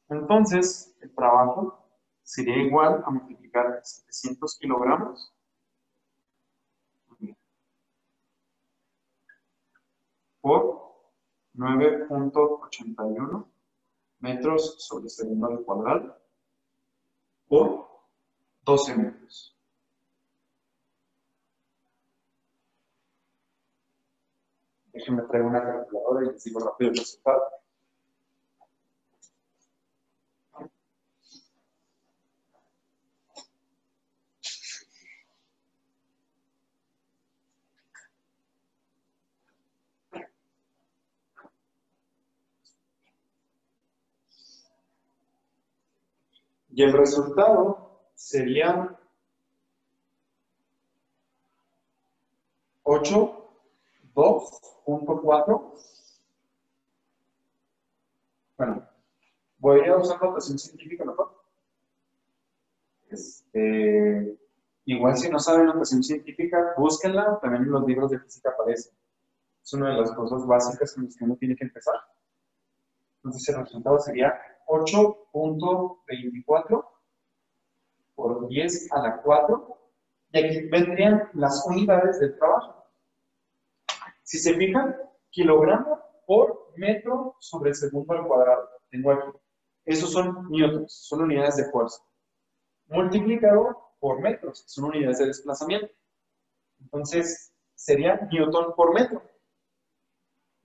Entonces, el trabajo sería igual a multiplicar 700 kilogramos por 9.81 metros sobre segundo al cuadrado por 12 metros. Déjenme traer una calculadora y les digo rápido el resultado. Y el resultado sería 8, 2.4. Bueno, voy a usar notación científica mejor. Este, igual si no saben notación científica, búsquenla, también en los libros de física aparece. Es una de las cosas básicas con las que uno tiene que empezar. Entonces el resultado sería 8.24 por 10 a la 4. Y aquí vendrían las unidades del trabajo. Si se fijan, kilogramo por metro sobre segundo al cuadrado. Tengo aquí. Esos son newtons, son unidades de fuerza. Multiplicado por metros, son unidades de desplazamiento. Entonces, sería newton por metro.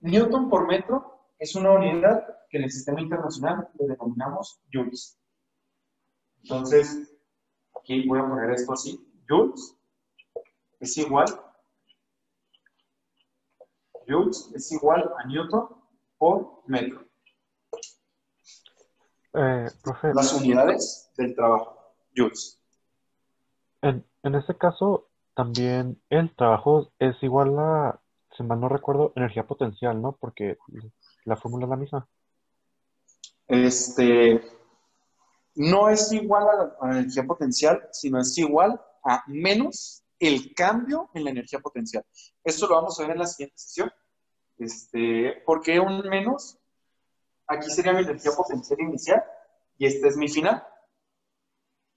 Newton por metro es una unidad que en el sistema internacional le denominamos joules. Entonces, aquí voy a poner esto así. Joules es igual, joules es igual a newton por metro. Eh, profe, Las unidades del trabajo. Joules. en, en este caso, también el trabajo es igual a, si mal no recuerdo, energía potencial, ¿no? Porque la fórmula es la misma. Este, no es igual a la, energía potencial, sino es igual a menos el cambio en la energía potencial. Esto lo vamos a ver en la siguiente sesión. Este, ¿Por qué un menos? Aquí sería mi energía potencial inicial y este es mi final.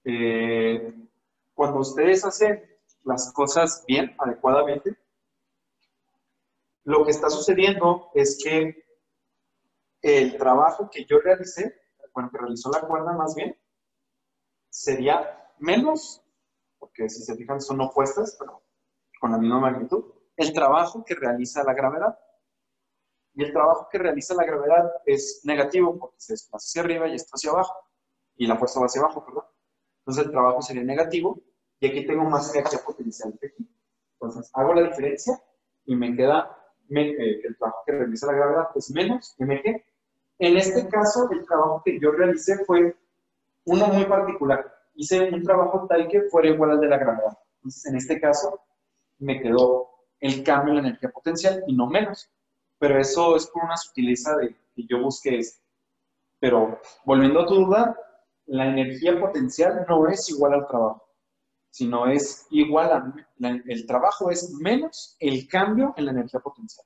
Eh, cuando ustedes hacen las cosas bien, adecuadamente, lo que está sucediendo es que el trabajo que yo realicé, bueno, que realizó la cuerda más bien, sería menos, porque si se fijan son opuestas, pero con la misma magnitud, el trabajo que realiza la gravedad. Y el trabajo que realiza la gravedad es negativo porque se desplaza hacia arriba y esto hacia abajo. Y la fuerza va hacia abajo, perdón. Entonces el trabajo sería negativo y aquí tengo más energía potencial que aquí. Entonces hago la diferencia y me queda eh, el trabajo que realiza la gravedad es menos mg. En este caso, el trabajo que yo realicé fue uno muy particular. Hice un trabajo tal que fuera igual al de la gravedad. Entonces, en este caso, me quedó el cambio en la energía potencial y no menos. Pero eso es por una sutileza de que yo busqué esto. Pero volviendo a tu duda, la energía potencial no es igual al trabajo, sino es igual a, la- el trabajo es menos el cambio en la energía potencial.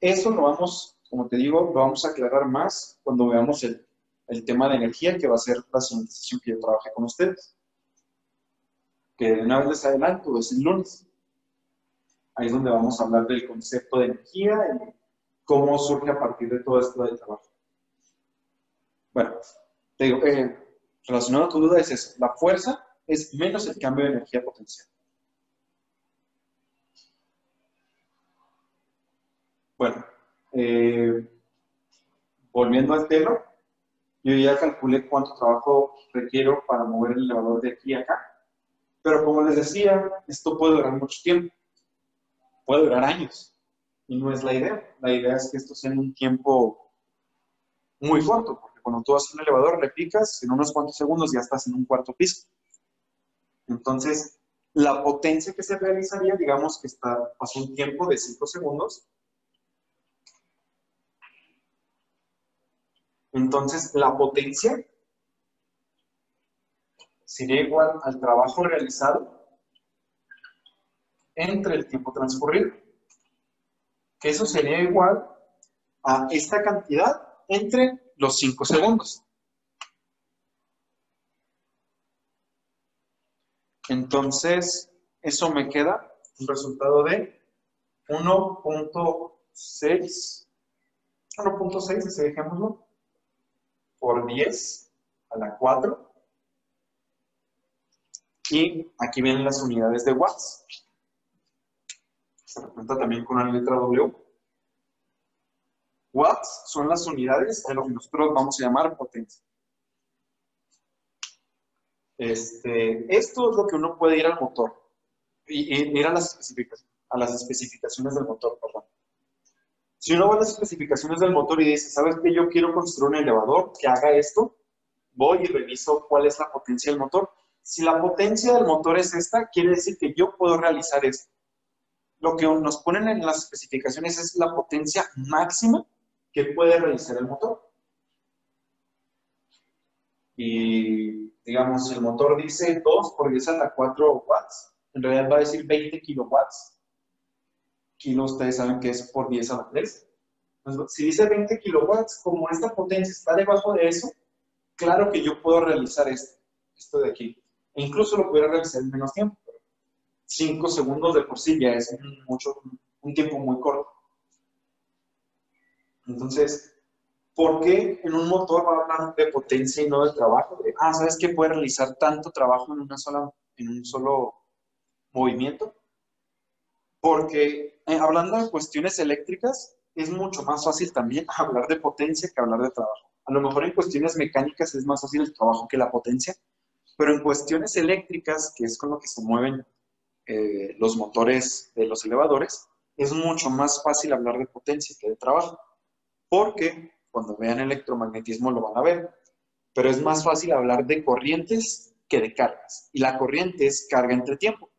Eso lo vamos, como te digo, lo vamos a aclarar más cuando veamos el, el tema de energía, que va a ser la siguiente sesión que yo trabaje con ustedes. Que de una vez les adelanto, es el lunes. Ahí es donde vamos a hablar del concepto de energía y cómo surge a partir de todo esto del trabajo. Bueno, te digo, eh, relacionado a tu duda es eso. La fuerza es menos el cambio de energía potencial. Bueno, eh, volviendo al tema, yo ya calculé cuánto trabajo requiero para mover el elevador de aquí a acá. Pero como les decía, esto puede durar mucho tiempo. Puede durar años. Y no es la idea. La idea es que esto sea en un tiempo muy corto, porque cuando tú haces un elevador, le picas, en unos cuantos segundos ya estás en un cuarto piso. Entonces, la potencia que se realizaría, digamos que está, pasó un tiempo de 5 segundos. Entonces, la potencia sería igual al trabajo realizado entre el tiempo transcurrido. Que eso sería igual a esta cantidad entre los 5 segundos. Entonces, eso me queda un resultado de 1.6, 1.6, ese dejémoslo, por 10 a la 4. Y aquí vienen las unidades de watts. Se representa también con la letra W. Watts son las unidades de lo que nosotros vamos a llamar potencia. Este, esto es lo que uno puede ir al motor y, ir las, a las especificaciones del motor. Perdón. Si uno va a las especificaciones del motor y dice, ¿sabes qué? Yo quiero construir un elevador que haga esto, voy y reviso cuál es la potencia del motor. Si la potencia del motor es esta, quiere decir que yo puedo realizar esto. Lo que nos ponen en las especificaciones es la potencia máxima que puede realizar el motor. Y digamos, el motor dice 2 por 10 a la 4 watts, en realidad va a decir 20 kilowatts. Kilo, ustedes saben que es por 10 a la 3. Entonces, si dice 20 kilowatts, como esta potencia está debajo de eso, claro que yo puedo realizar esto, de aquí. E incluso lo pudiera realizar en menos tiempo. 5 segundos de por sí ya es mucho, un tiempo muy corto. Entonces, ¿por qué en un motor va a hablar de potencia y no de trabajo? Ah, ¿sabes qué puede realizar tanto trabajo en, una sola, en un solo movimiento? Porque eh, hablando de cuestiones eléctricas, es mucho más fácil también [LAUGHS] hablar de potencia que hablar de trabajo. A lo mejor en cuestiones mecánicas es más fácil el trabajo que la potencia, pero en cuestiones eléctricas, que es con lo que se mueven eh, los motores de los elevadores, es mucho más fácil hablar de potencia que de trabajo. Porque cuando vean electromagnetismo lo van a ver. pero es más fácil hablar de corrientes que de cargas. Y la corriente es carga entre tiempo.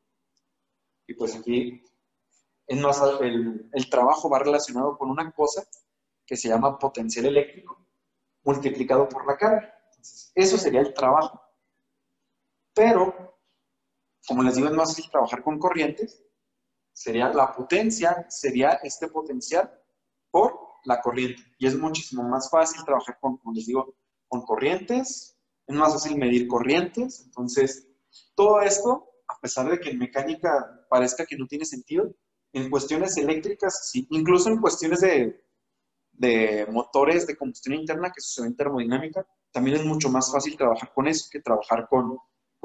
Y pues aquí es más, el, el trabajo va relacionado con una cosa que se llama potencial eléctrico multiplicado por la carga. eso sería el trabajo. Pero, como les digo, es más fácil trabajar con corrientes. Sería la potencia, sería este potencial por la corriente. Y es muchísimo más fácil trabajar con, como les digo, con corrientes. Es más fácil medir corrientes. Entonces, todo esto, a pesar de que en mecánica parezca que no tiene sentido, en cuestiones eléctricas, sí, incluso en cuestiones de, de motores de combustión interna que sucede en termodinámica, también es mucho más fácil trabajar con eso que trabajar con,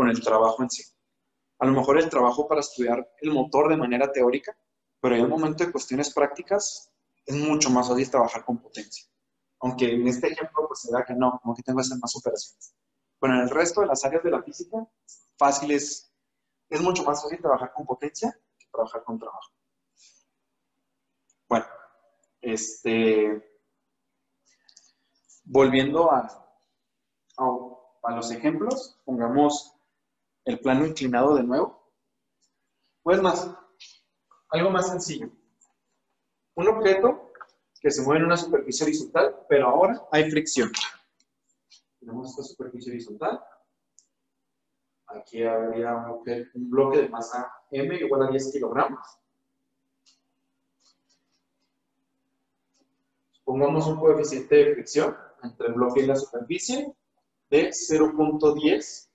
el trabajo en sí. A lo mejor el trabajo para estudiar el motor de manera teórica, pero en el momento de cuestiones prácticas es mucho más fácil trabajar con potencia. Aunque en este ejemplo pues se vea que no, como que tengo que hacer más operaciones. Pero en el resto de las áreas de la física, fácil es, es mucho más fácil trabajar con potencia que trabajar con trabajo. Bueno, este, volviendo a, a, los ejemplos, pongamos el plano inclinado de nuevo. Pues más, algo más sencillo. Un objeto que se mueve en una superficie horizontal, pero ahora hay fricción. Tenemos esta superficie horizontal. Aquí habría un bloque de masa M igual a 10 kilogramos. Pongamos un coeficiente de fricción entre el bloque y la superficie de 0.10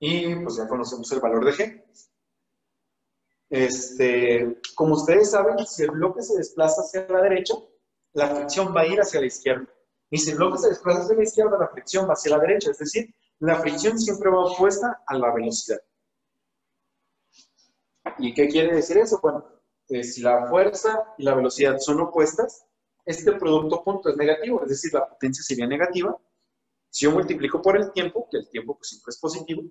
y pues ya conocemos el valor de G. Este, como ustedes saben, si el bloque se desplaza hacia la derecha, la fricción va a ir hacia la izquierda. Y si el bloque se desplaza hacia la izquierda, la fricción va hacia la derecha. Es decir, la fricción siempre va opuesta a la velocidad. ¿Y qué quiere decir eso? Bueno, si la fuerza y la velocidad son opuestas, este producto punto es negativo, es decir, la potencia sería negativa. Si yo multiplico por el tiempo, que el tiempo pues, siempre es positivo,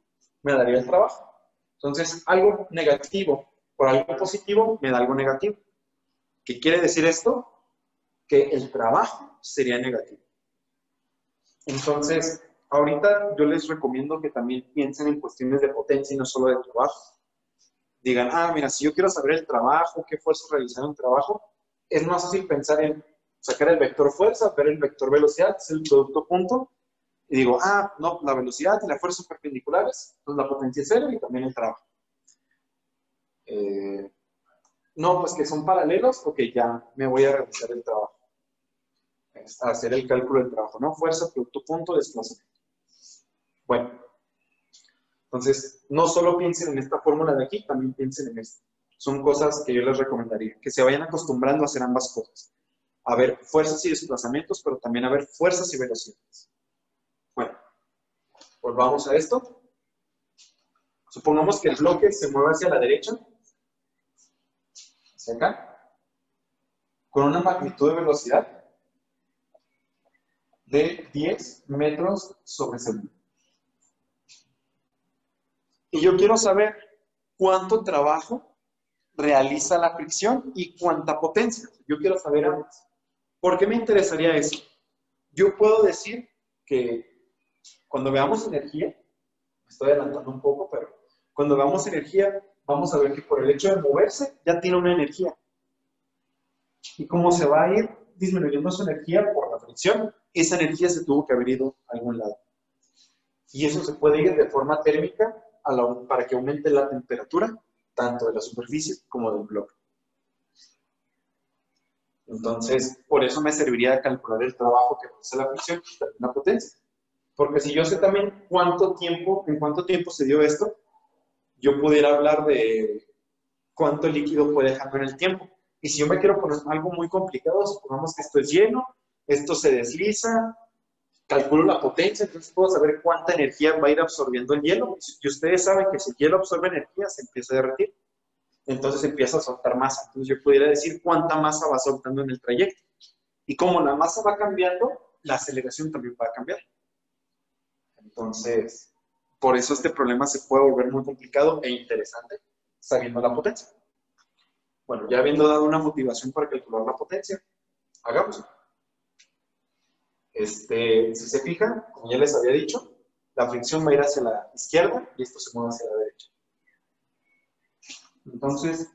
me daría el trabajo. Entonces, algo negativo por algo positivo me da algo negativo. ¿Qué quiere decir esto? Que el trabajo sería negativo. Entonces, ahorita yo les recomiendo que también piensen en cuestiones de potencia y no solo de trabajo digan, ah, mira, si yo quiero saber el trabajo, qué fuerza realizar un trabajo, es más fácil pensar en sacar el vector fuerza, ver el vector velocidad, es el producto punto, y digo, ah, no, la velocidad y la fuerza perpendiculares, entonces la potencia es cero y también el trabajo. Eh, no, pues que son paralelos, ok, ya me voy a realizar el trabajo. hacer el cálculo del trabajo, ¿no? Fuerza, producto punto, desplazamiento. Bueno, entonces, no solo piensen en esta fórmula de aquí, también piensen en esta. Son cosas que yo les recomendaría, que se vayan acostumbrando a hacer ambas cosas. A ver fuerzas y desplazamientos, pero también a ver fuerzas y velocidades. Bueno, pues vamos a esto. Supongamos que el bloque se mueve hacia la derecha, hacia acá, con una magnitud de velocidad de 10 metros sobre segundo. Y yo quiero saber cuánto trabajo realiza la fricción y cuánta potencia. Yo quiero saber ambas. ¿Por qué me interesaría eso? Yo puedo decir que cuando veamos energía, me estoy adelantando un poco, pero cuando veamos energía, vamos a ver que por el hecho de moverse ya tiene una energía. Y cómo se va a ir disminuyendo su energía por la fricción, esa energía se tuvo que haber ido a algún lado. Y eso se puede ir de forma térmica para que aumente la temperatura tanto de la superficie como del bloque. Entonces, por eso me serviría de calcular el trabajo que hace la fricción y la potencia. Porque si yo sé también cuánto tiempo, en cuánto tiempo se dio esto, yo pudiera hablar de cuánto líquido puede dejar en el tiempo. Y si yo me quiero poner algo muy complicado, supongamos que esto es lleno, esto se desliza, calculo la potencia, entonces puedo saber cuánta energía va a ir absorbiendo el hielo. Y ustedes saben que si el hielo absorbe energía, se empieza a derretir. Entonces empieza a soltar masa. Entonces yo pudiera decir cuánta masa va soltando en el trayecto. Y como la masa va cambiando, la aceleración también va a cambiar. Entonces, por eso este problema se puede volver muy complicado e interesante sabiendo la potencia. Bueno, ya habiendo dado una motivación para calcular la potencia, hagámoslo. Este, si se fijan, como ya les había dicho, la fricción va a ir hacia la izquierda y esto se mueve hacia la derecha. Entonces,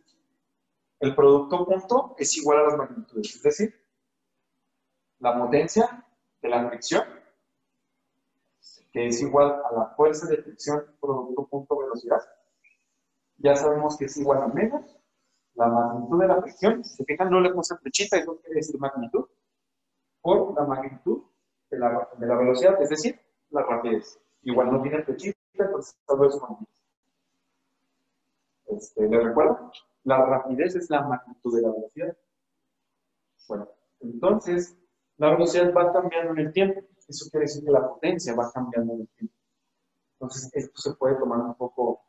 el producto punto es igual a las magnitudes, es decir, la potencia de la fricción, que es igual a la fuerza de fricción producto punto velocidad, ya sabemos que es igual a menos la magnitud de la fricción. Si se fijan, no le puse flechita, eso quiere decir magnitud, por la magnitud de la, velocidad, es decir, la rapidez. Igual no tiene flechita, entonces solo es magnitud. Este, ¿Les recuerdo? La rapidez es la magnitud de la velocidad. Bueno, entonces, la velocidad va cambiando en el tiempo. Eso quiere decir que la potencia va cambiando en el tiempo. Entonces, esto se puede tomar un poco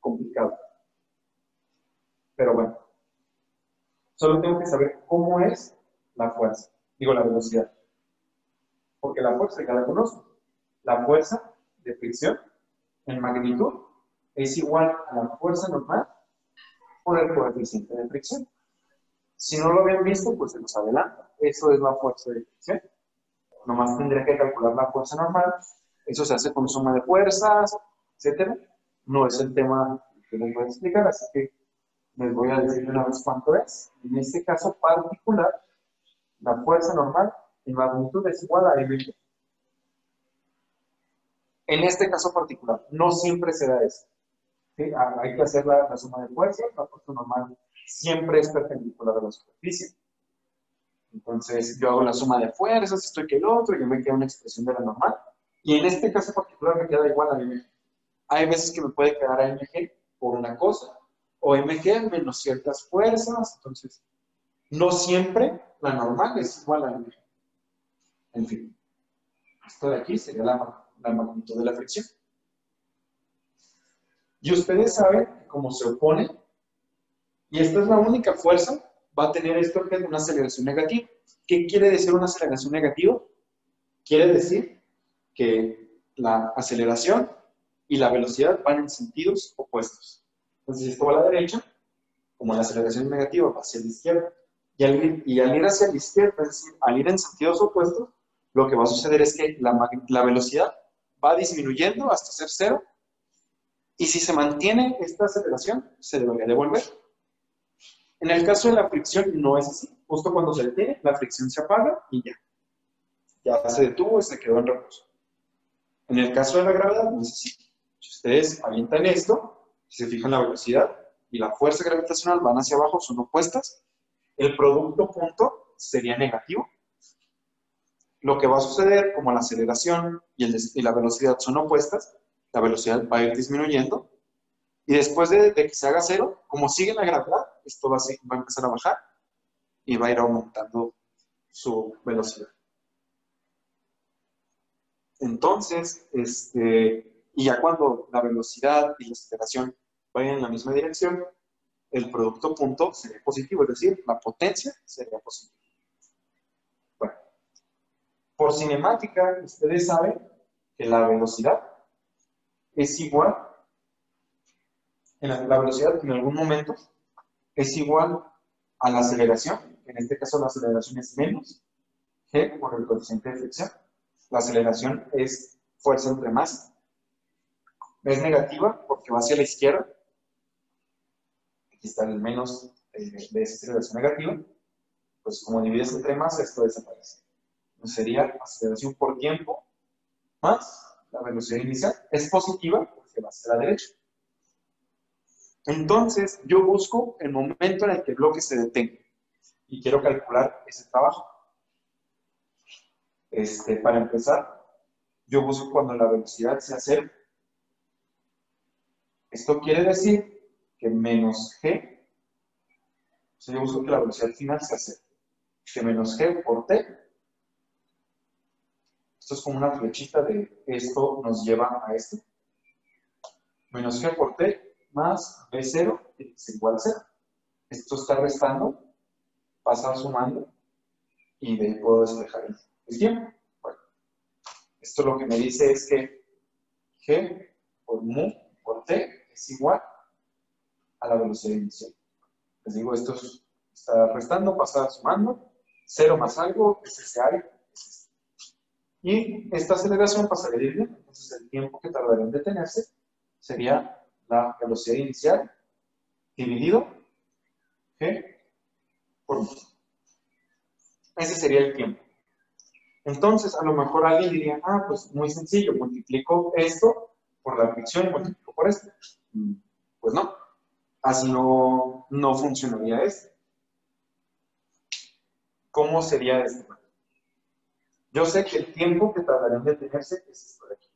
complicado. Pero bueno, solo tengo que saber cómo es la fuerza, digo la velocidad. Porque la fuerza ya la conozco. La fuerza de fricción en magnitud es igual a la fuerza normal por el coeficiente de fricción. Si no lo habían visto, pues se nos adelanta. Eso es la fuerza de fricción. Nomás tendría que calcular la fuerza normal. Eso se hace con suma de fuerzas, etcétera. No es el tema que les voy a explicar, así que les voy a decir una vez cuánto es. En este caso particular, la fuerza normal en magnitud es igual a mg. En este caso particular, no siempre se da eso. Ah, hay que hacer la, suma de fuerzas, la fuerza normal siempre es perpendicular a la superficie. Entonces yo hago la suma de fuerzas, esto y que el otro, y me queda una expresión de la normal. Y en este caso particular me queda igual a mg. Hay veces que me puede quedar a mg por una cosa, o mg menos ciertas fuerzas, entonces no siempre la normal es igual a mg. En fin, esto de aquí sería la, la magnitud de la fricción. Y ustedes saben cómo se opone, y esta es la única fuerza, va a tener esto que es una aceleración negativa. ¿Qué quiere decir una aceleración negativa? Quiere decir que la aceleración y la velocidad van en sentidos opuestos. Entonces, si esto va a la derecha, como la aceleración negativa va hacia la izquierda, y al, ir, y al ir hacia la izquierda, es decir, al ir en sentidos opuestos, lo que va a suceder es que la, la velocidad va disminuyendo hasta ser cero y si se mantiene esta aceleración, se debería devolver. En el caso de la fricción no es así. Justo cuando se detiene, la fricción se apaga y ya. Ya se detuvo y se quedó en reposo. En el caso de la gravedad no es así. Si ustedes avientan esto, si se fijan la velocidad y la fuerza gravitacional van hacia abajo, son opuestas, el producto punto sería negativo. Lo que va a suceder, como la aceleración y, la velocidad son opuestas, la velocidad va a ir disminuyendo y después de, que se haga cero, como sigue la gravedad, esto va a, va a empezar a bajar y va a ir aumentando su velocidad. Entonces, este, y ya cuando la velocidad y la aceleración vayan en la misma dirección, el producto punto sería positivo, es decir, la potencia sería positiva. Por cinemática, ustedes saben que la velocidad es igual, en la, velocidad en algún momento es igual a la aceleración, en este caso la aceleración es menos g por el coeficiente de fricción. La aceleración es fuerza entre masa. Es negativa porque va hacia la izquierda. Aquí está el menos eh, de esa aceleración negativa. Pues como divides entre masa, esto desaparece. Sería aceleración por tiempo más la velocidad inicial, es positiva porque va hacia la derecha. Entonces, yo busco el momento en el que el bloque se detenga y quiero calcular ese trabajo. Este, para empezar, yo busco cuando la velocidad se acerca. Esto quiere decir que menos g, o sea, yo busco que la velocidad final se acerque, que menos g por t esto es como una flechita de esto nos lleva a esto. Menos g por t más b0 es igual a 0. Esto está restando, pasa sumando y de ahí puedo despejar el, tiempo. Bueno, esto lo que me dice es que g por mu por t es igual a la velocidad inicial. Les digo, esto está restando, pasa sumando, 0 más algo es ese área Y esta aceleración pasaría dividir, entonces el tiempo que tardaría en detenerse sería la velocidad inicial dividido g por Ese sería el tiempo. Entonces, a lo mejor alguien diría, ah, pues muy sencillo, multiplico esto por la fricción y multiplico por esto. Mm, pues no, así no, no funcionaría esto. ¿Cómo sería esto? Yo sé que el tiempo que tardaría en detenerse es esto de aquí.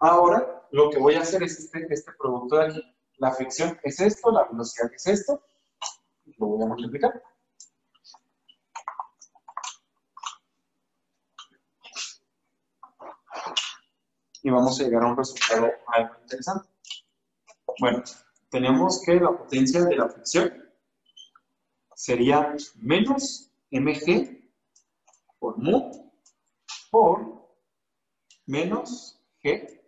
Ahora, lo que voy a hacer es este, este producto de aquí. La fricción es esto, la velocidad es esto. Lo voy a multiplicar. Y vamos a llegar a un resultado algo interesante. Bueno, tenemos que la potencia de la fricción sería menos mg por mu por menos g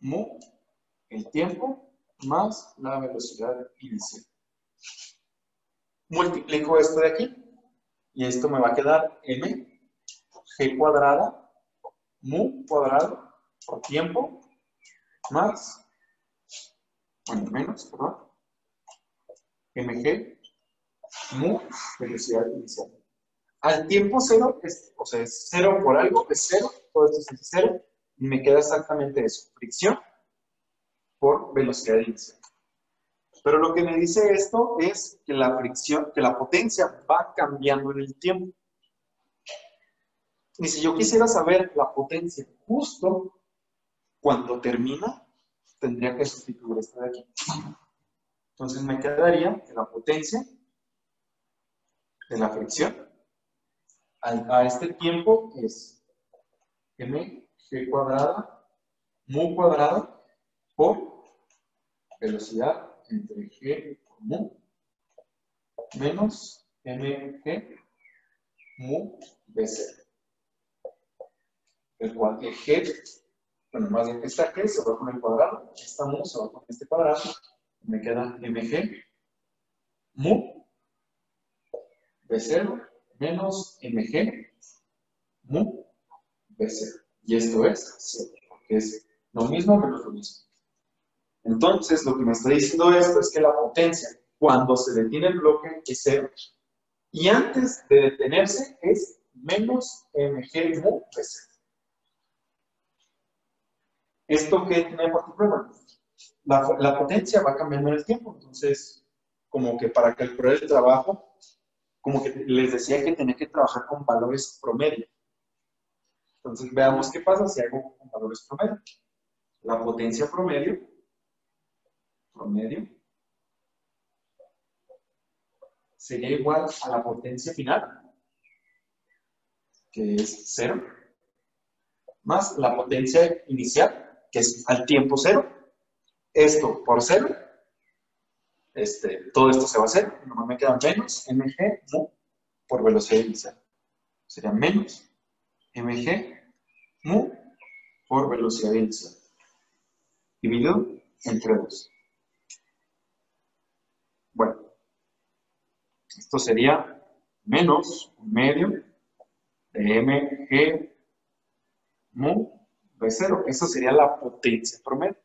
mu el tiempo más la velocidad inicial. Multiplico esto de aquí y esto me va a quedar m g cuadrada mu cuadrado por tiempo más, bueno, menos, perdón, mg mu velocidad inicial. Al tiempo cero, es, o sea, es cero por algo, es cero, todo esto es cero, y me queda exactamente eso, fricción por velocidad inicial. Pero lo que me dice esto es que la fricción, que la potencia va cambiando en el tiempo. Y si yo quisiera saber la potencia justo cuando termina, tendría que sustituir esta de aquí. Entonces me quedaría que la potencia de la fricción a, este tiempo es mg cuadrada mu cuadrada por velocidad entre g por mu menos mg mu bc el cual el g bueno más bien esta g se va con el cuadrado esta mu se va con este cuadrado me queda mg mu B0 menos mg mu B0. Y esto es 0, porque es lo mismo menos lo mismo. Entonces, lo que me está diciendo esto es que la potencia, cuando se detiene el bloque, es 0. Y antes de detenerse es menos mg mu B0. ¿Esto qué tiene por problema? La, la potencia va cambiando en el tiempo, entonces, como que para calcular el trabajo, como que les decía que tenía que trabajar con valores promedio. Entonces veamos qué pasa si hago con valores promedio. La potencia promedio, promedio, sería igual a la potencia final, que es cero, más la potencia inicial, que es al tiempo cero. Esto por cero este, todo esto se va a hacer, nomás me queda menos mg mu por velocidad inicial. Sería menos mg mu por velocidad inicial. Dividido entre 2. Bueno, esto sería menos un medio de mg mu b0. Eso sería la potencia promedio.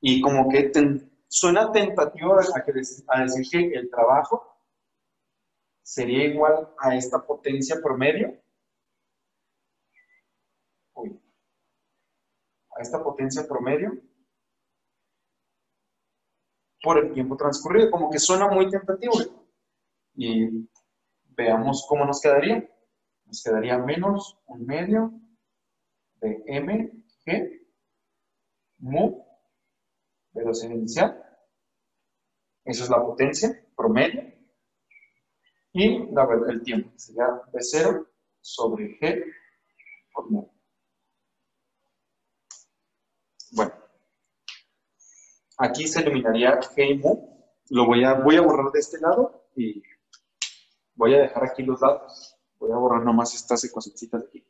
Y como que Suena tentativo a, decir que el trabajo sería igual a esta potencia promedio. Uy, a esta potencia promedio por el tiempo transcurrido. Como que suena muy tentativo. Y veamos cómo nos quedaría. Nos quedaría menos un medio de mg mu velocidad inicial. Esa es la potencia promedio. Y la, el tiempo sería B0 sobre G por mu. Bueno, aquí se eliminaría G y mu. Lo voy a, voy a borrar de este lado y voy a dejar aquí los datos. Voy a borrar nomás estas ecuacioncitas aquí.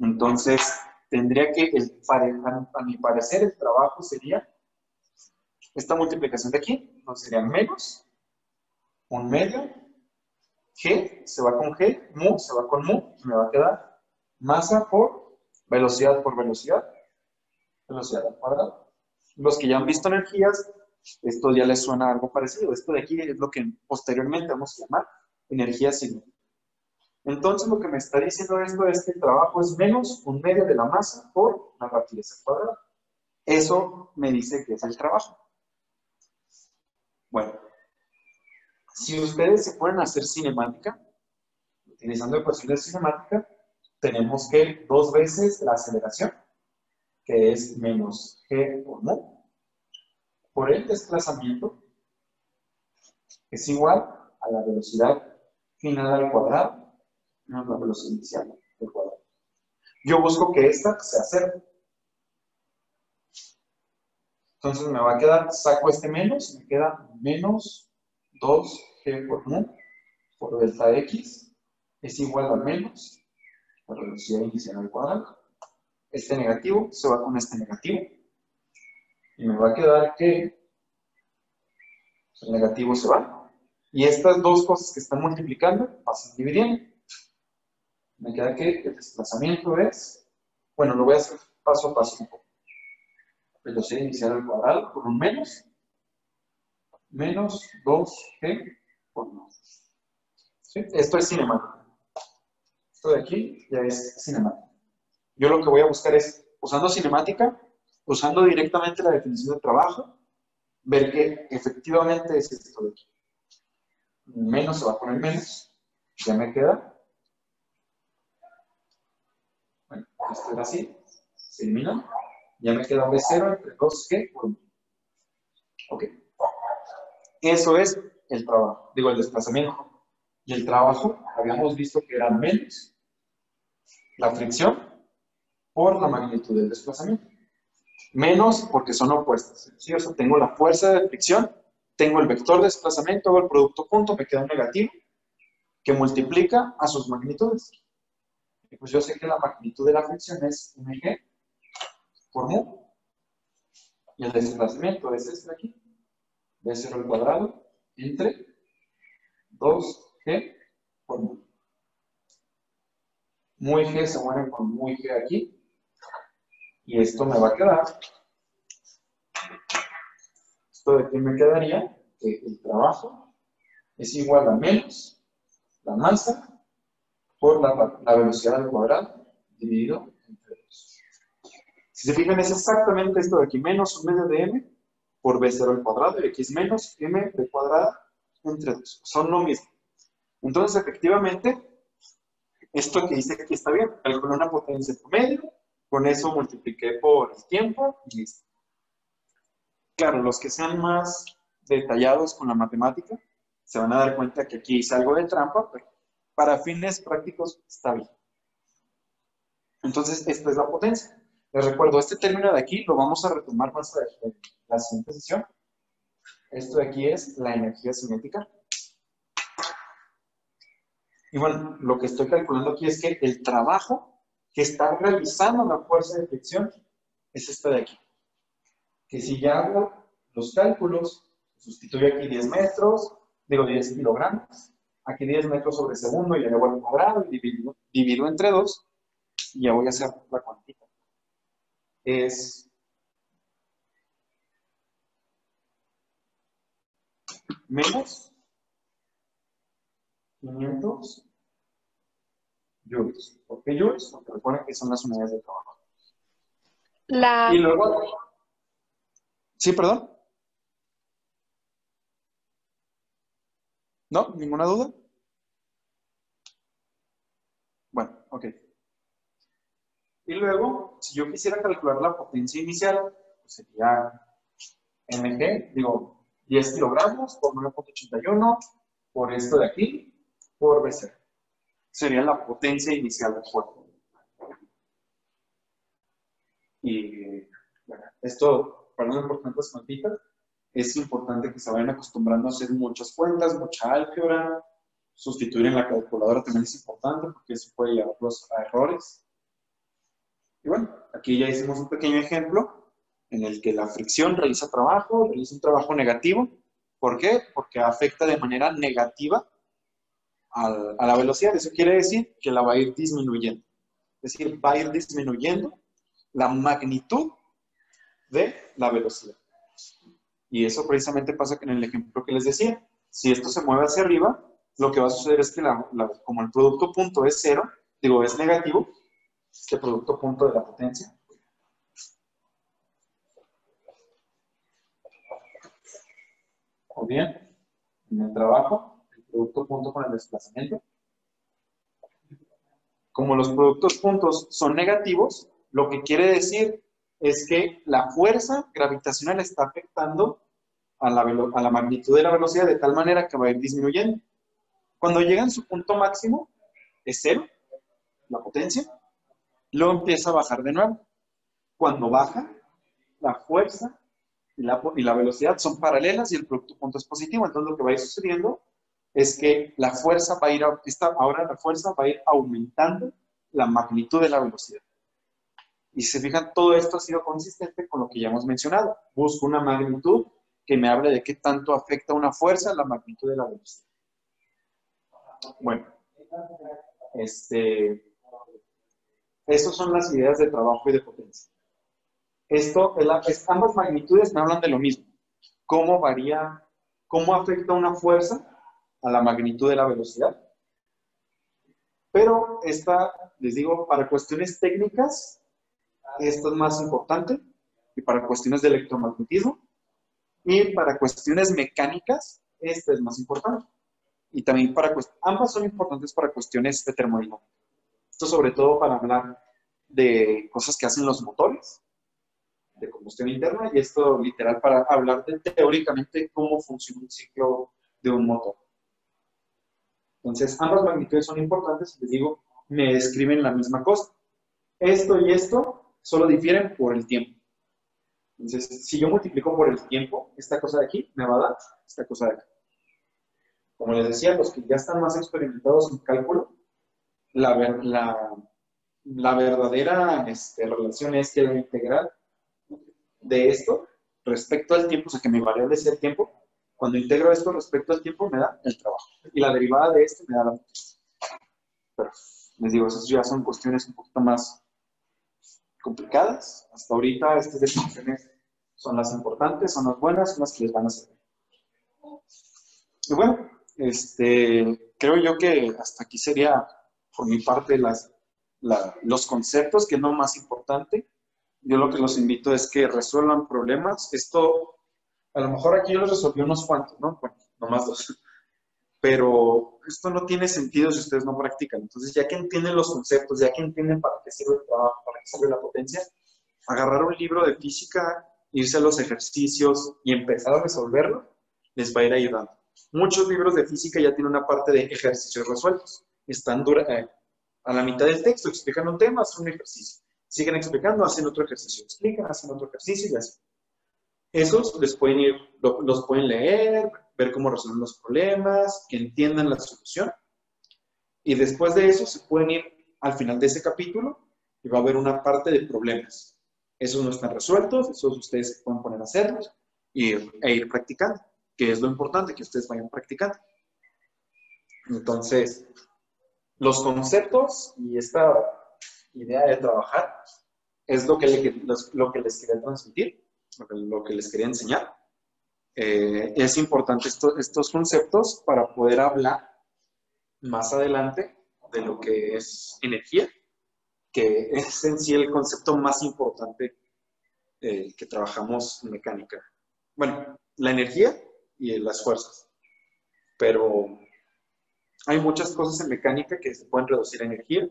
Entonces, tendría que, el, a mi parecer, el trabajo sería esta multiplicación de aquí, entonces sería menos un medio, G se va con G, mu se va con mu, y me va a quedar masa por velocidad por velocidad, velocidad al cuadrado. Los que ya han visto energías, esto ya les suena algo parecido. Esto de aquí es lo que posteriormente vamos a llamar energía cinética. Entonces, lo que me está diciendo esto es que el trabajo es menos un medio de la masa por la rapidez al cuadrado. Eso me dice que es el trabajo. Bueno, si ustedes se a hacer cinemática, utilizando ecuaciones de cinemática, tenemos que dos veces la aceleración, que es menos g por mu, por el desplazamiento, es igual a la velocidad final al cuadrado no la velocidad inicial del cuadrado. Yo busco que esta sea cero. Entonces me va a quedar, saco este menos, me queda menos 2g por mu por delta x es igual a menos la velocidad inicial al cuadrado. Este negativo se va con este negativo. Y me va a quedar que el negativo se va. Y estas dos cosas que están multiplicando pasan dividiendo me queda que el desplazamiento es, bueno, lo voy a hacer paso a paso un poco. Velocidad inicial al cuadrado por un menos, menos 2g por 9. Esto es cinemático. Esto de aquí ya es cinemático. Yo lo que voy a buscar es, usando cinemática, usando directamente la definición de trabajo, ver que efectivamente es esto de aquí. Menos se va a poner menos, ya me queda esto era así, se elimina, ya me queda B0 entre 2G por 1. Ok. Eso es el trabajo, digo, el desplazamiento. Y el trabajo, habíamos visto que era menos la fricción por la magnitud del desplazamiento. Menos porque son opuestas. ¿sí? O sea, tengo la fuerza de fricción, tengo el vector de desplazamiento, hago el producto punto, me queda un negativo que multiplica a sus magnitudes pues yo sé que la magnitud de la fricción es mg por mu. Y el desplazamiento es este de aquí, b0 al cuadrado, entre 2g por mu. Muy g se muere con muy g aquí. Y esto me va a quedar. Esto de aquí me quedaría que el trabajo es igual a menos la masa por la, velocidad al cuadrado dividido entre 2. Si se fijan, es exactamente esto de aquí, menos un medio de m por b0 al cuadrado, y es menos m de cuadrada entre 2. Son lo mismo. Entonces, efectivamente, esto que dice aquí está bien. Calculé una potencia promedio, con eso multipliqué por el tiempo y listo. Claro, los que sean más detallados con la matemática se van a dar cuenta que aquí hice algo de trampa, pero para fines prácticos está bien. Entonces, esta es la potencia. Les recuerdo, este término de aquí lo vamos a retomar más en la siguiente sesión. Esto de aquí es la energía cinética. Y bueno, lo que estoy calculando aquí es que el trabajo que está realizando la fuerza de fricción es este de aquí. Que si ya hago los cálculos, sustituyo aquí 10 metros, digo 10 kilogramos, aquí 10 metros sobre segundo y le voy al cuadrado y divido, entre 2 y ya voy a hacer la cuantita. Es menos 500 joules. ¿Por qué joules? Porque recuerden que son las unidades de trabajo. La... Y luego... Sí, perdón. ¿No? ¿Ninguna duda? Bueno, ok. Y luego, si yo quisiera calcular la potencia inicial, pues sería mg, digo, 10 kilogramos por 9.81 por esto de aquí, por b0. Sería la potencia inicial del cuerpo. Y bueno, esto, para no importantes cuantitas, es importante que se vayan acostumbrando a hacer muchas cuentas, mucha álgebra. Sustituir en la calculadora también es importante porque eso puede llevarlos a errores. Y bueno, aquí ya hicimos un pequeño ejemplo en el que la fricción realiza trabajo, realiza un trabajo negativo. ¿Por qué? Porque afecta de manera negativa a la velocidad. Eso quiere decir que la va a ir disminuyendo. Es decir, va a ir disminuyendo la magnitud de la velocidad. Y eso precisamente pasa en el ejemplo que les decía. Si esto se mueve hacia arriba, lo que va a suceder es que como el producto punto es cero, digo, es negativo, este producto punto de la potencia, o bien, en el trabajo, el producto punto con el desplazamiento. Como los productos puntos son negativos, lo que quiere decir es que la fuerza gravitacional está afectando a la, a la magnitud de la velocidad de tal manera que va a ir disminuyendo. Cuando llega en su punto máximo, es cero, la potencia, luego empieza a bajar de nuevo. Cuando baja, la fuerza y la, y la velocidad son paralelas y el producto punto es positivo. Entonces lo que va a ir sucediendo es que la fuerza va a ir, ahora la fuerza va a ir aumentando la magnitud de la velocidad. Y si se fijan, todo esto ha sido consistente con lo que ya hemos mencionado. Busco una magnitud que me hable de qué tanto afecta una fuerza la magnitud de la velocidad. Bueno, este, estas son las ideas de trabajo y de potencia. Esto, ambas magnitudes me hablan de lo mismo. ¿Cómo varía, cómo afecta una fuerza a la magnitud de la velocidad? Pero esta, les digo, para cuestiones técnicas, esto es más importante, y para cuestiones de electromagnetismo, y para cuestiones mecánicas, esta es más importante y también para ambas son importantes para cuestiones de termodinámica. Esto sobre todo para hablar de cosas que hacen los motores de combustión interna y esto literal para hablar de teóricamente cómo funciona un ciclo de un motor. Entonces, ambas magnitudes son importantes, les digo, me describen la misma cosa. Esto y esto solo difieren por el tiempo. Entonces, si yo multiplico por el tiempo, esta cosa de aquí me va a dar esta cosa de aquí. Como les decía, los que ya están más experimentados en cálculo, la, la, la verdadera este, relación es que la integral de esto respecto al tiempo, o sea, que mi variable sea el tiempo, cuando integro esto respecto al tiempo me da el trabajo. Y la derivada de esto me da la Pero les digo, esas ya son cuestiones un poquito más complicadas. Hasta ahorita estas definiciones son las importantes, son las buenas, son las que les van a servir. Y bueno, este, creo yo que hasta aquí sería, por mi parte, las, los conceptos, que es lo más importante. Yo lo que los invito es que resuelvan problemas. Esto, a lo mejor aquí yo los resolví unos cuantos, ¿no? Bueno, nomás dos. Pero esto no tiene sentido si ustedes no practican. Entonces, ya que entienden los conceptos, ya que entienden para qué sirve el trabajo, para qué sirve la potencia, agarrar un libro de física, irse a los ejercicios y empezar a resolverlo, les va a ir ayudando. Muchos libros de física ya tienen una parte de ejercicios resueltos. Están eh, a la mitad del texto, explican un tema, hacen un ejercicio. Siguen explicando, hacen otro ejercicio. Explican, hacen otro ejercicio y así. Esos les pueden ir, los pueden leer, ver cómo resuelven los problemas, que entiendan la solución. Y después de eso se pueden ir al final de ese capítulo y va a haber una parte de problemas. Esos no están resueltos, esos ustedes pueden poner a hacerlos y, e ir practicando que es lo importante, que ustedes vayan practicando. Entonces, los conceptos y esta idea de trabajar es lo que, lo que les quería transmitir, lo que, les quería enseñar. Eh, es importante estos conceptos para poder hablar más adelante de lo que es energía, que es en sí el concepto más importante eh, que trabajamos en mecánica. Bueno, la energía y las fuerzas. Pero hay muchas cosas en mecánica que se pueden reducir a energía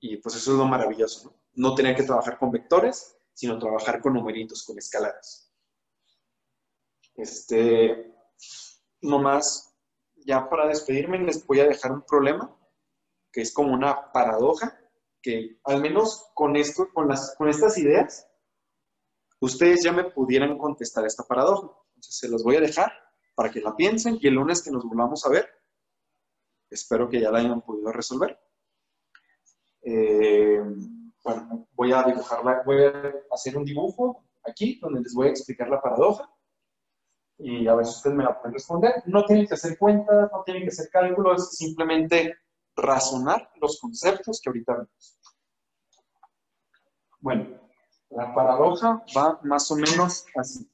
y pues eso es lo maravilloso, ¿no? No tener que trabajar con vectores, sino trabajar con numeritos, con escaladas. Este, más ya para despedirme les voy a dejar un problema que es como una paradoja, que al menos con esto, con, las, con estas ideas, ustedes ya me pudieran contestar esta paradoja. Entonces se los voy a dejar para que la piensen y el lunes que nos volvamos a ver, espero que ya la hayan podido resolver. Eh, bueno, voy a dibujarla, voy a hacer un dibujo aquí, donde les voy a explicar la paradoja. Y a ver si ustedes me la pueden responder. No tienen que hacer cuentas, no tienen que hacer cálculos, simplemente razonar los conceptos que ahorita vemos. Bueno, la paradoja va más o menos así.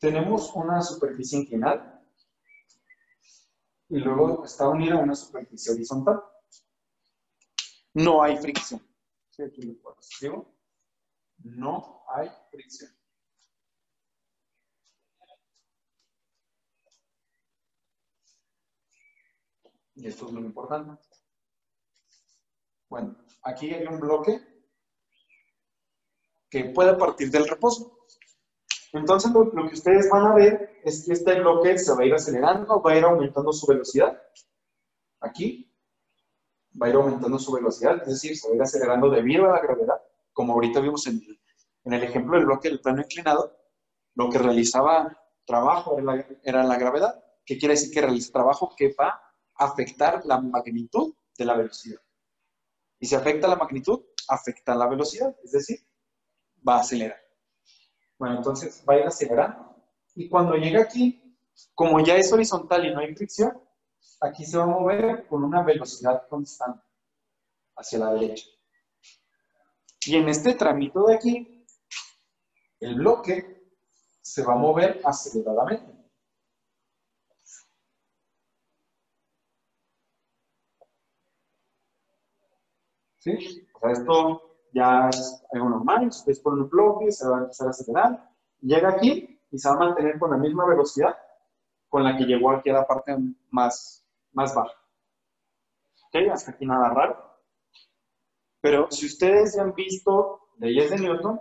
Tenemos una superficie inclinada y luego está unida a una superficie horizontal. No hay fricción. No hay fricción. Y esto es lo importante. Bueno, aquí hay un bloque que puede partir del reposo. Entonces, lo, que ustedes van a ver es que este bloque se va a ir acelerando, va a ir aumentando su velocidad. Aquí va a ir aumentando su velocidad, es decir, se va a ir acelerando debido a la gravedad, como ahorita vimos en, el ejemplo del bloque del plano inclinado, lo que realizaba trabajo era la, era la gravedad. ¿Qué quiere decir que realiza trabajo que va a afectar la magnitud de la velocidad? Y si afecta la magnitud, afecta la velocidad, es decir, va a acelerar. Bueno, entonces va a ir acelerando. Y cuando llega aquí, como ya es horizontal y no hay fricción, aquí se va a mover con una velocidad constante hacia la derecha. Y en este tramito de aquí, el bloque se va a mover aceleradamente. ¿Sí? O sea, esto ya es algo normal, ustedes ponen un bloque, se va a empezar a acelerar, llega aquí y se va a mantener con la misma velocidad con la que llegó aquí a la parte más, más baja. ¿Ok? Hasta aquí nada raro. Pero si ustedes ya han visto leyes de Newton,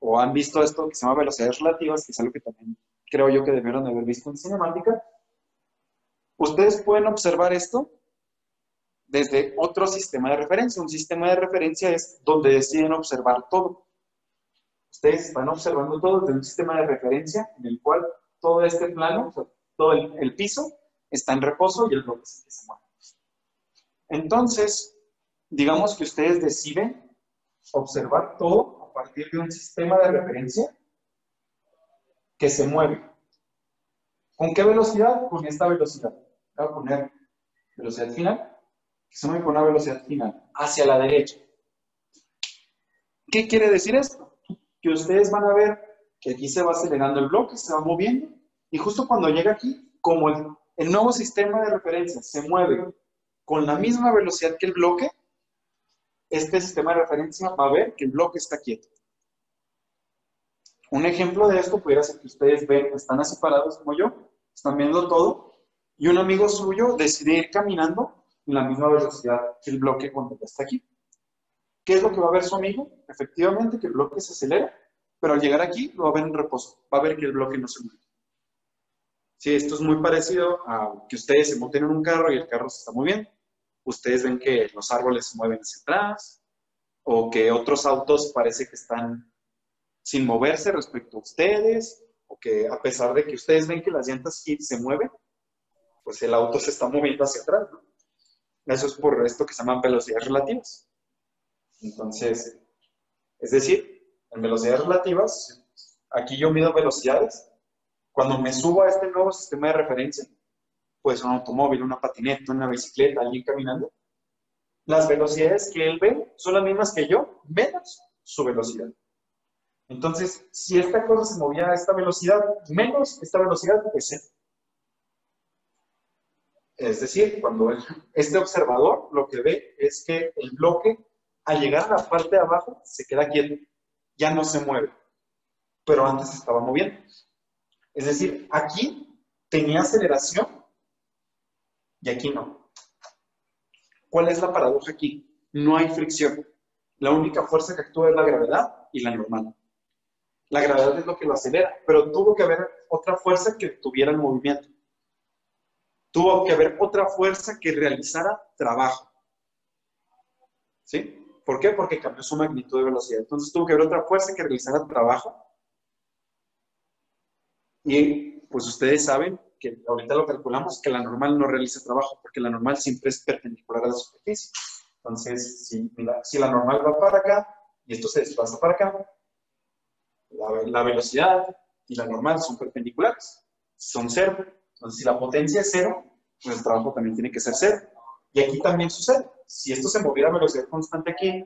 o han visto esto que se llama velocidades relativas, que es algo que también creo yo que debieron haber visto en cinemática, ustedes pueden observar esto desde otro sistema de referencia. Un sistema de referencia es donde deciden observar todo. Ustedes están observando todo desde un sistema de referencia en el cual todo este plano, todo el, piso, está en reposo y el bloque se mueve. Entonces, digamos que ustedes deciden observar todo a partir de un sistema de referencia que se mueve. ¿Con qué velocidad? Con esta velocidad. Voy a poner velocidad final se mueve con una velocidad final hacia la derecha. ¿Qué quiere decir esto? Que ustedes van a ver que aquí se va acelerando el bloque, se va moviendo, y justo cuando llega aquí, como el, el nuevo sistema de referencia se mueve con la misma velocidad que el bloque, este sistema de referencia va a ver que el bloque está quieto. Un ejemplo de esto pudiera ser que ustedes ven, están así parados como yo, están viendo todo, y un amigo suyo decide ir caminando en la misma velocidad que el bloque cuando ya está aquí. ¿Qué es lo que va a ver su amigo? Efectivamente, que el bloque se acelera, pero al llegar aquí lo va a ver en reposo, va a ver que el bloque no se mueve. Sí, esto es muy parecido a que ustedes se monten en un carro y el carro se está moviendo. Ustedes ven que los árboles se mueven hacia atrás, o que otros autos parece que están sin moverse respecto a ustedes, o que a pesar de que ustedes ven que las llantas se mueven, pues el auto se está moviendo hacia atrás, ¿no? Eso es por esto que se llaman velocidades relativas. Entonces, es decir, en velocidades relativas, aquí yo mido velocidades. Cuando me subo a este nuevo sistema de referencia, pues un automóvil, una patineta, una bicicleta, alguien caminando, las velocidades que él ve son las mismas que yo, menos su velocidad. Entonces, si esta cosa se movía a esta velocidad, menos esta velocidad, pues cero. Es decir, cuando este observador lo que ve es que el bloque, al llegar a la parte de abajo, se queda quieto, ya no se mueve, pero antes estaba moviendo. Es decir, aquí tenía aceleración y aquí no. ¿Cuál es la paradoja aquí? No hay fricción. La única fuerza que actúa es la gravedad y la normal. La gravedad es lo que lo acelera, pero tuvo que haber otra fuerza que tuviera el movimiento tuvo que haber otra fuerza que realizara trabajo. ¿Sí? ¿Por qué? Porque cambió su magnitud de velocidad. Entonces tuvo que haber otra fuerza que realizara trabajo. Y pues ustedes saben que ahorita lo calculamos que la normal no realiza trabajo, porque la normal siempre es perpendicular a la superficie. Entonces, si, la normal va para acá y esto se desplaza para acá, La, la velocidad y la normal son perpendiculares, son cero. Entonces, si la potencia es cero, pues el trabajo también tiene que ser cero. Y aquí también sucede. Si esto se moviera a velocidad constante aquí,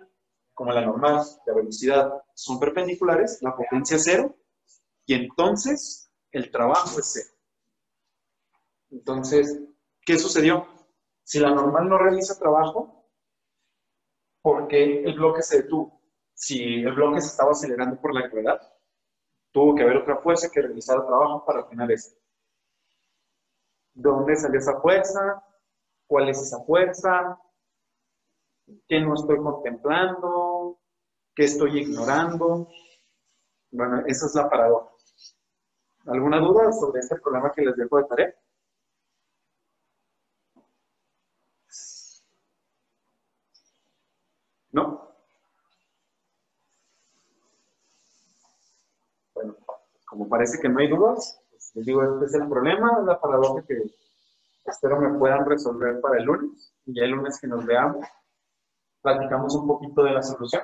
como la normal, la velocidad son perpendiculares, la potencia es cero, y entonces el trabajo es cero. Entonces, ¿qué sucedió? Si la normal no realiza trabajo, ¿por qué el bloque se detuvo? Si el bloque se estaba acelerando por la gravedad, tuvo que haber otra fuerza que realizara trabajo para frenar esto. ¿De dónde salió esa fuerza? ¿Cuál es esa fuerza? ¿Qué no estoy contemplando? ¿Qué estoy ignorando? Bueno, esa es la paradoja. ¿Alguna duda sobre este problema que les dejo de tarea? ¿No? Bueno, como parece que no hay dudas, pues les digo, este es el problema, es la paradoja que espero me puedan resolver para el lunes. Y ya el lunes que nos veamos, platicamos un poquito de la solución.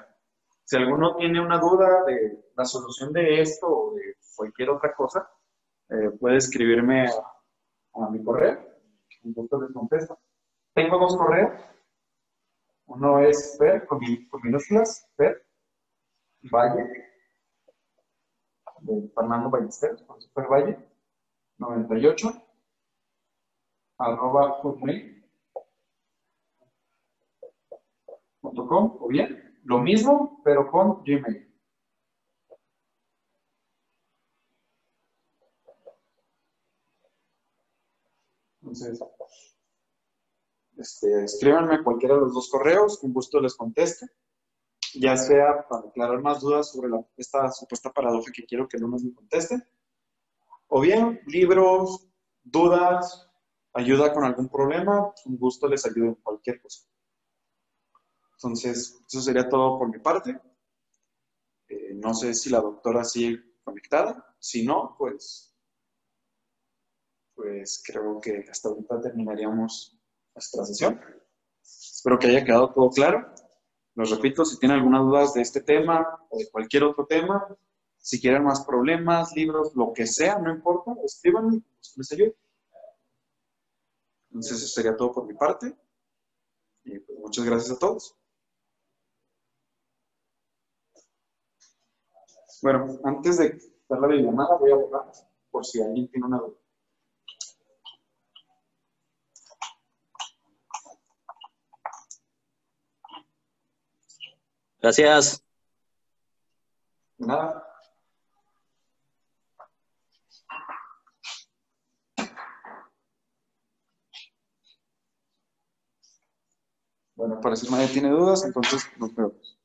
Si alguno tiene una duda de la solución de esto o de cualquier otra cosa, eh, puede escribirme a, mi correo. Gusto les contesto. Tengo dos correos. Uno es Fer, con, minúsculas, Fer, Valle, de Fernando Ballesteros, con Fer Valle, 98, arroba hotmail.com, o bien, lo mismo, pero con Gmail. Entonces, este, escríbanme cualquiera de los dos correos, con gusto les conteste, ya sea para aclarar más dudas sobre esta supuesta paradoja que quiero que no nos me conteste, o bien libros, dudas, ayuda con algún problema, con gusto les ayudo en cualquier cosa. Entonces, eso sería todo por mi parte. Eh, no sé si la doctora sigue conectada. Si no, pues, pues creo que hasta ahorita terminaríamos nuestra sesión. Espero que haya quedado todo claro. Los repito, si tienen alguna duda de este tema o de cualquier otro tema, si quieren más problemas, libros, lo que sea, no importa, escríbanme, les ayudo. Entonces, eso sería todo por mi parte. Y pues, muchas gracias a todos. Bueno, antes de dar la videollamada, voy a borrar por si alguien tiene una duda. Gracias. Nada. Bueno, parece que nadie tiene dudas, entonces nos vemos.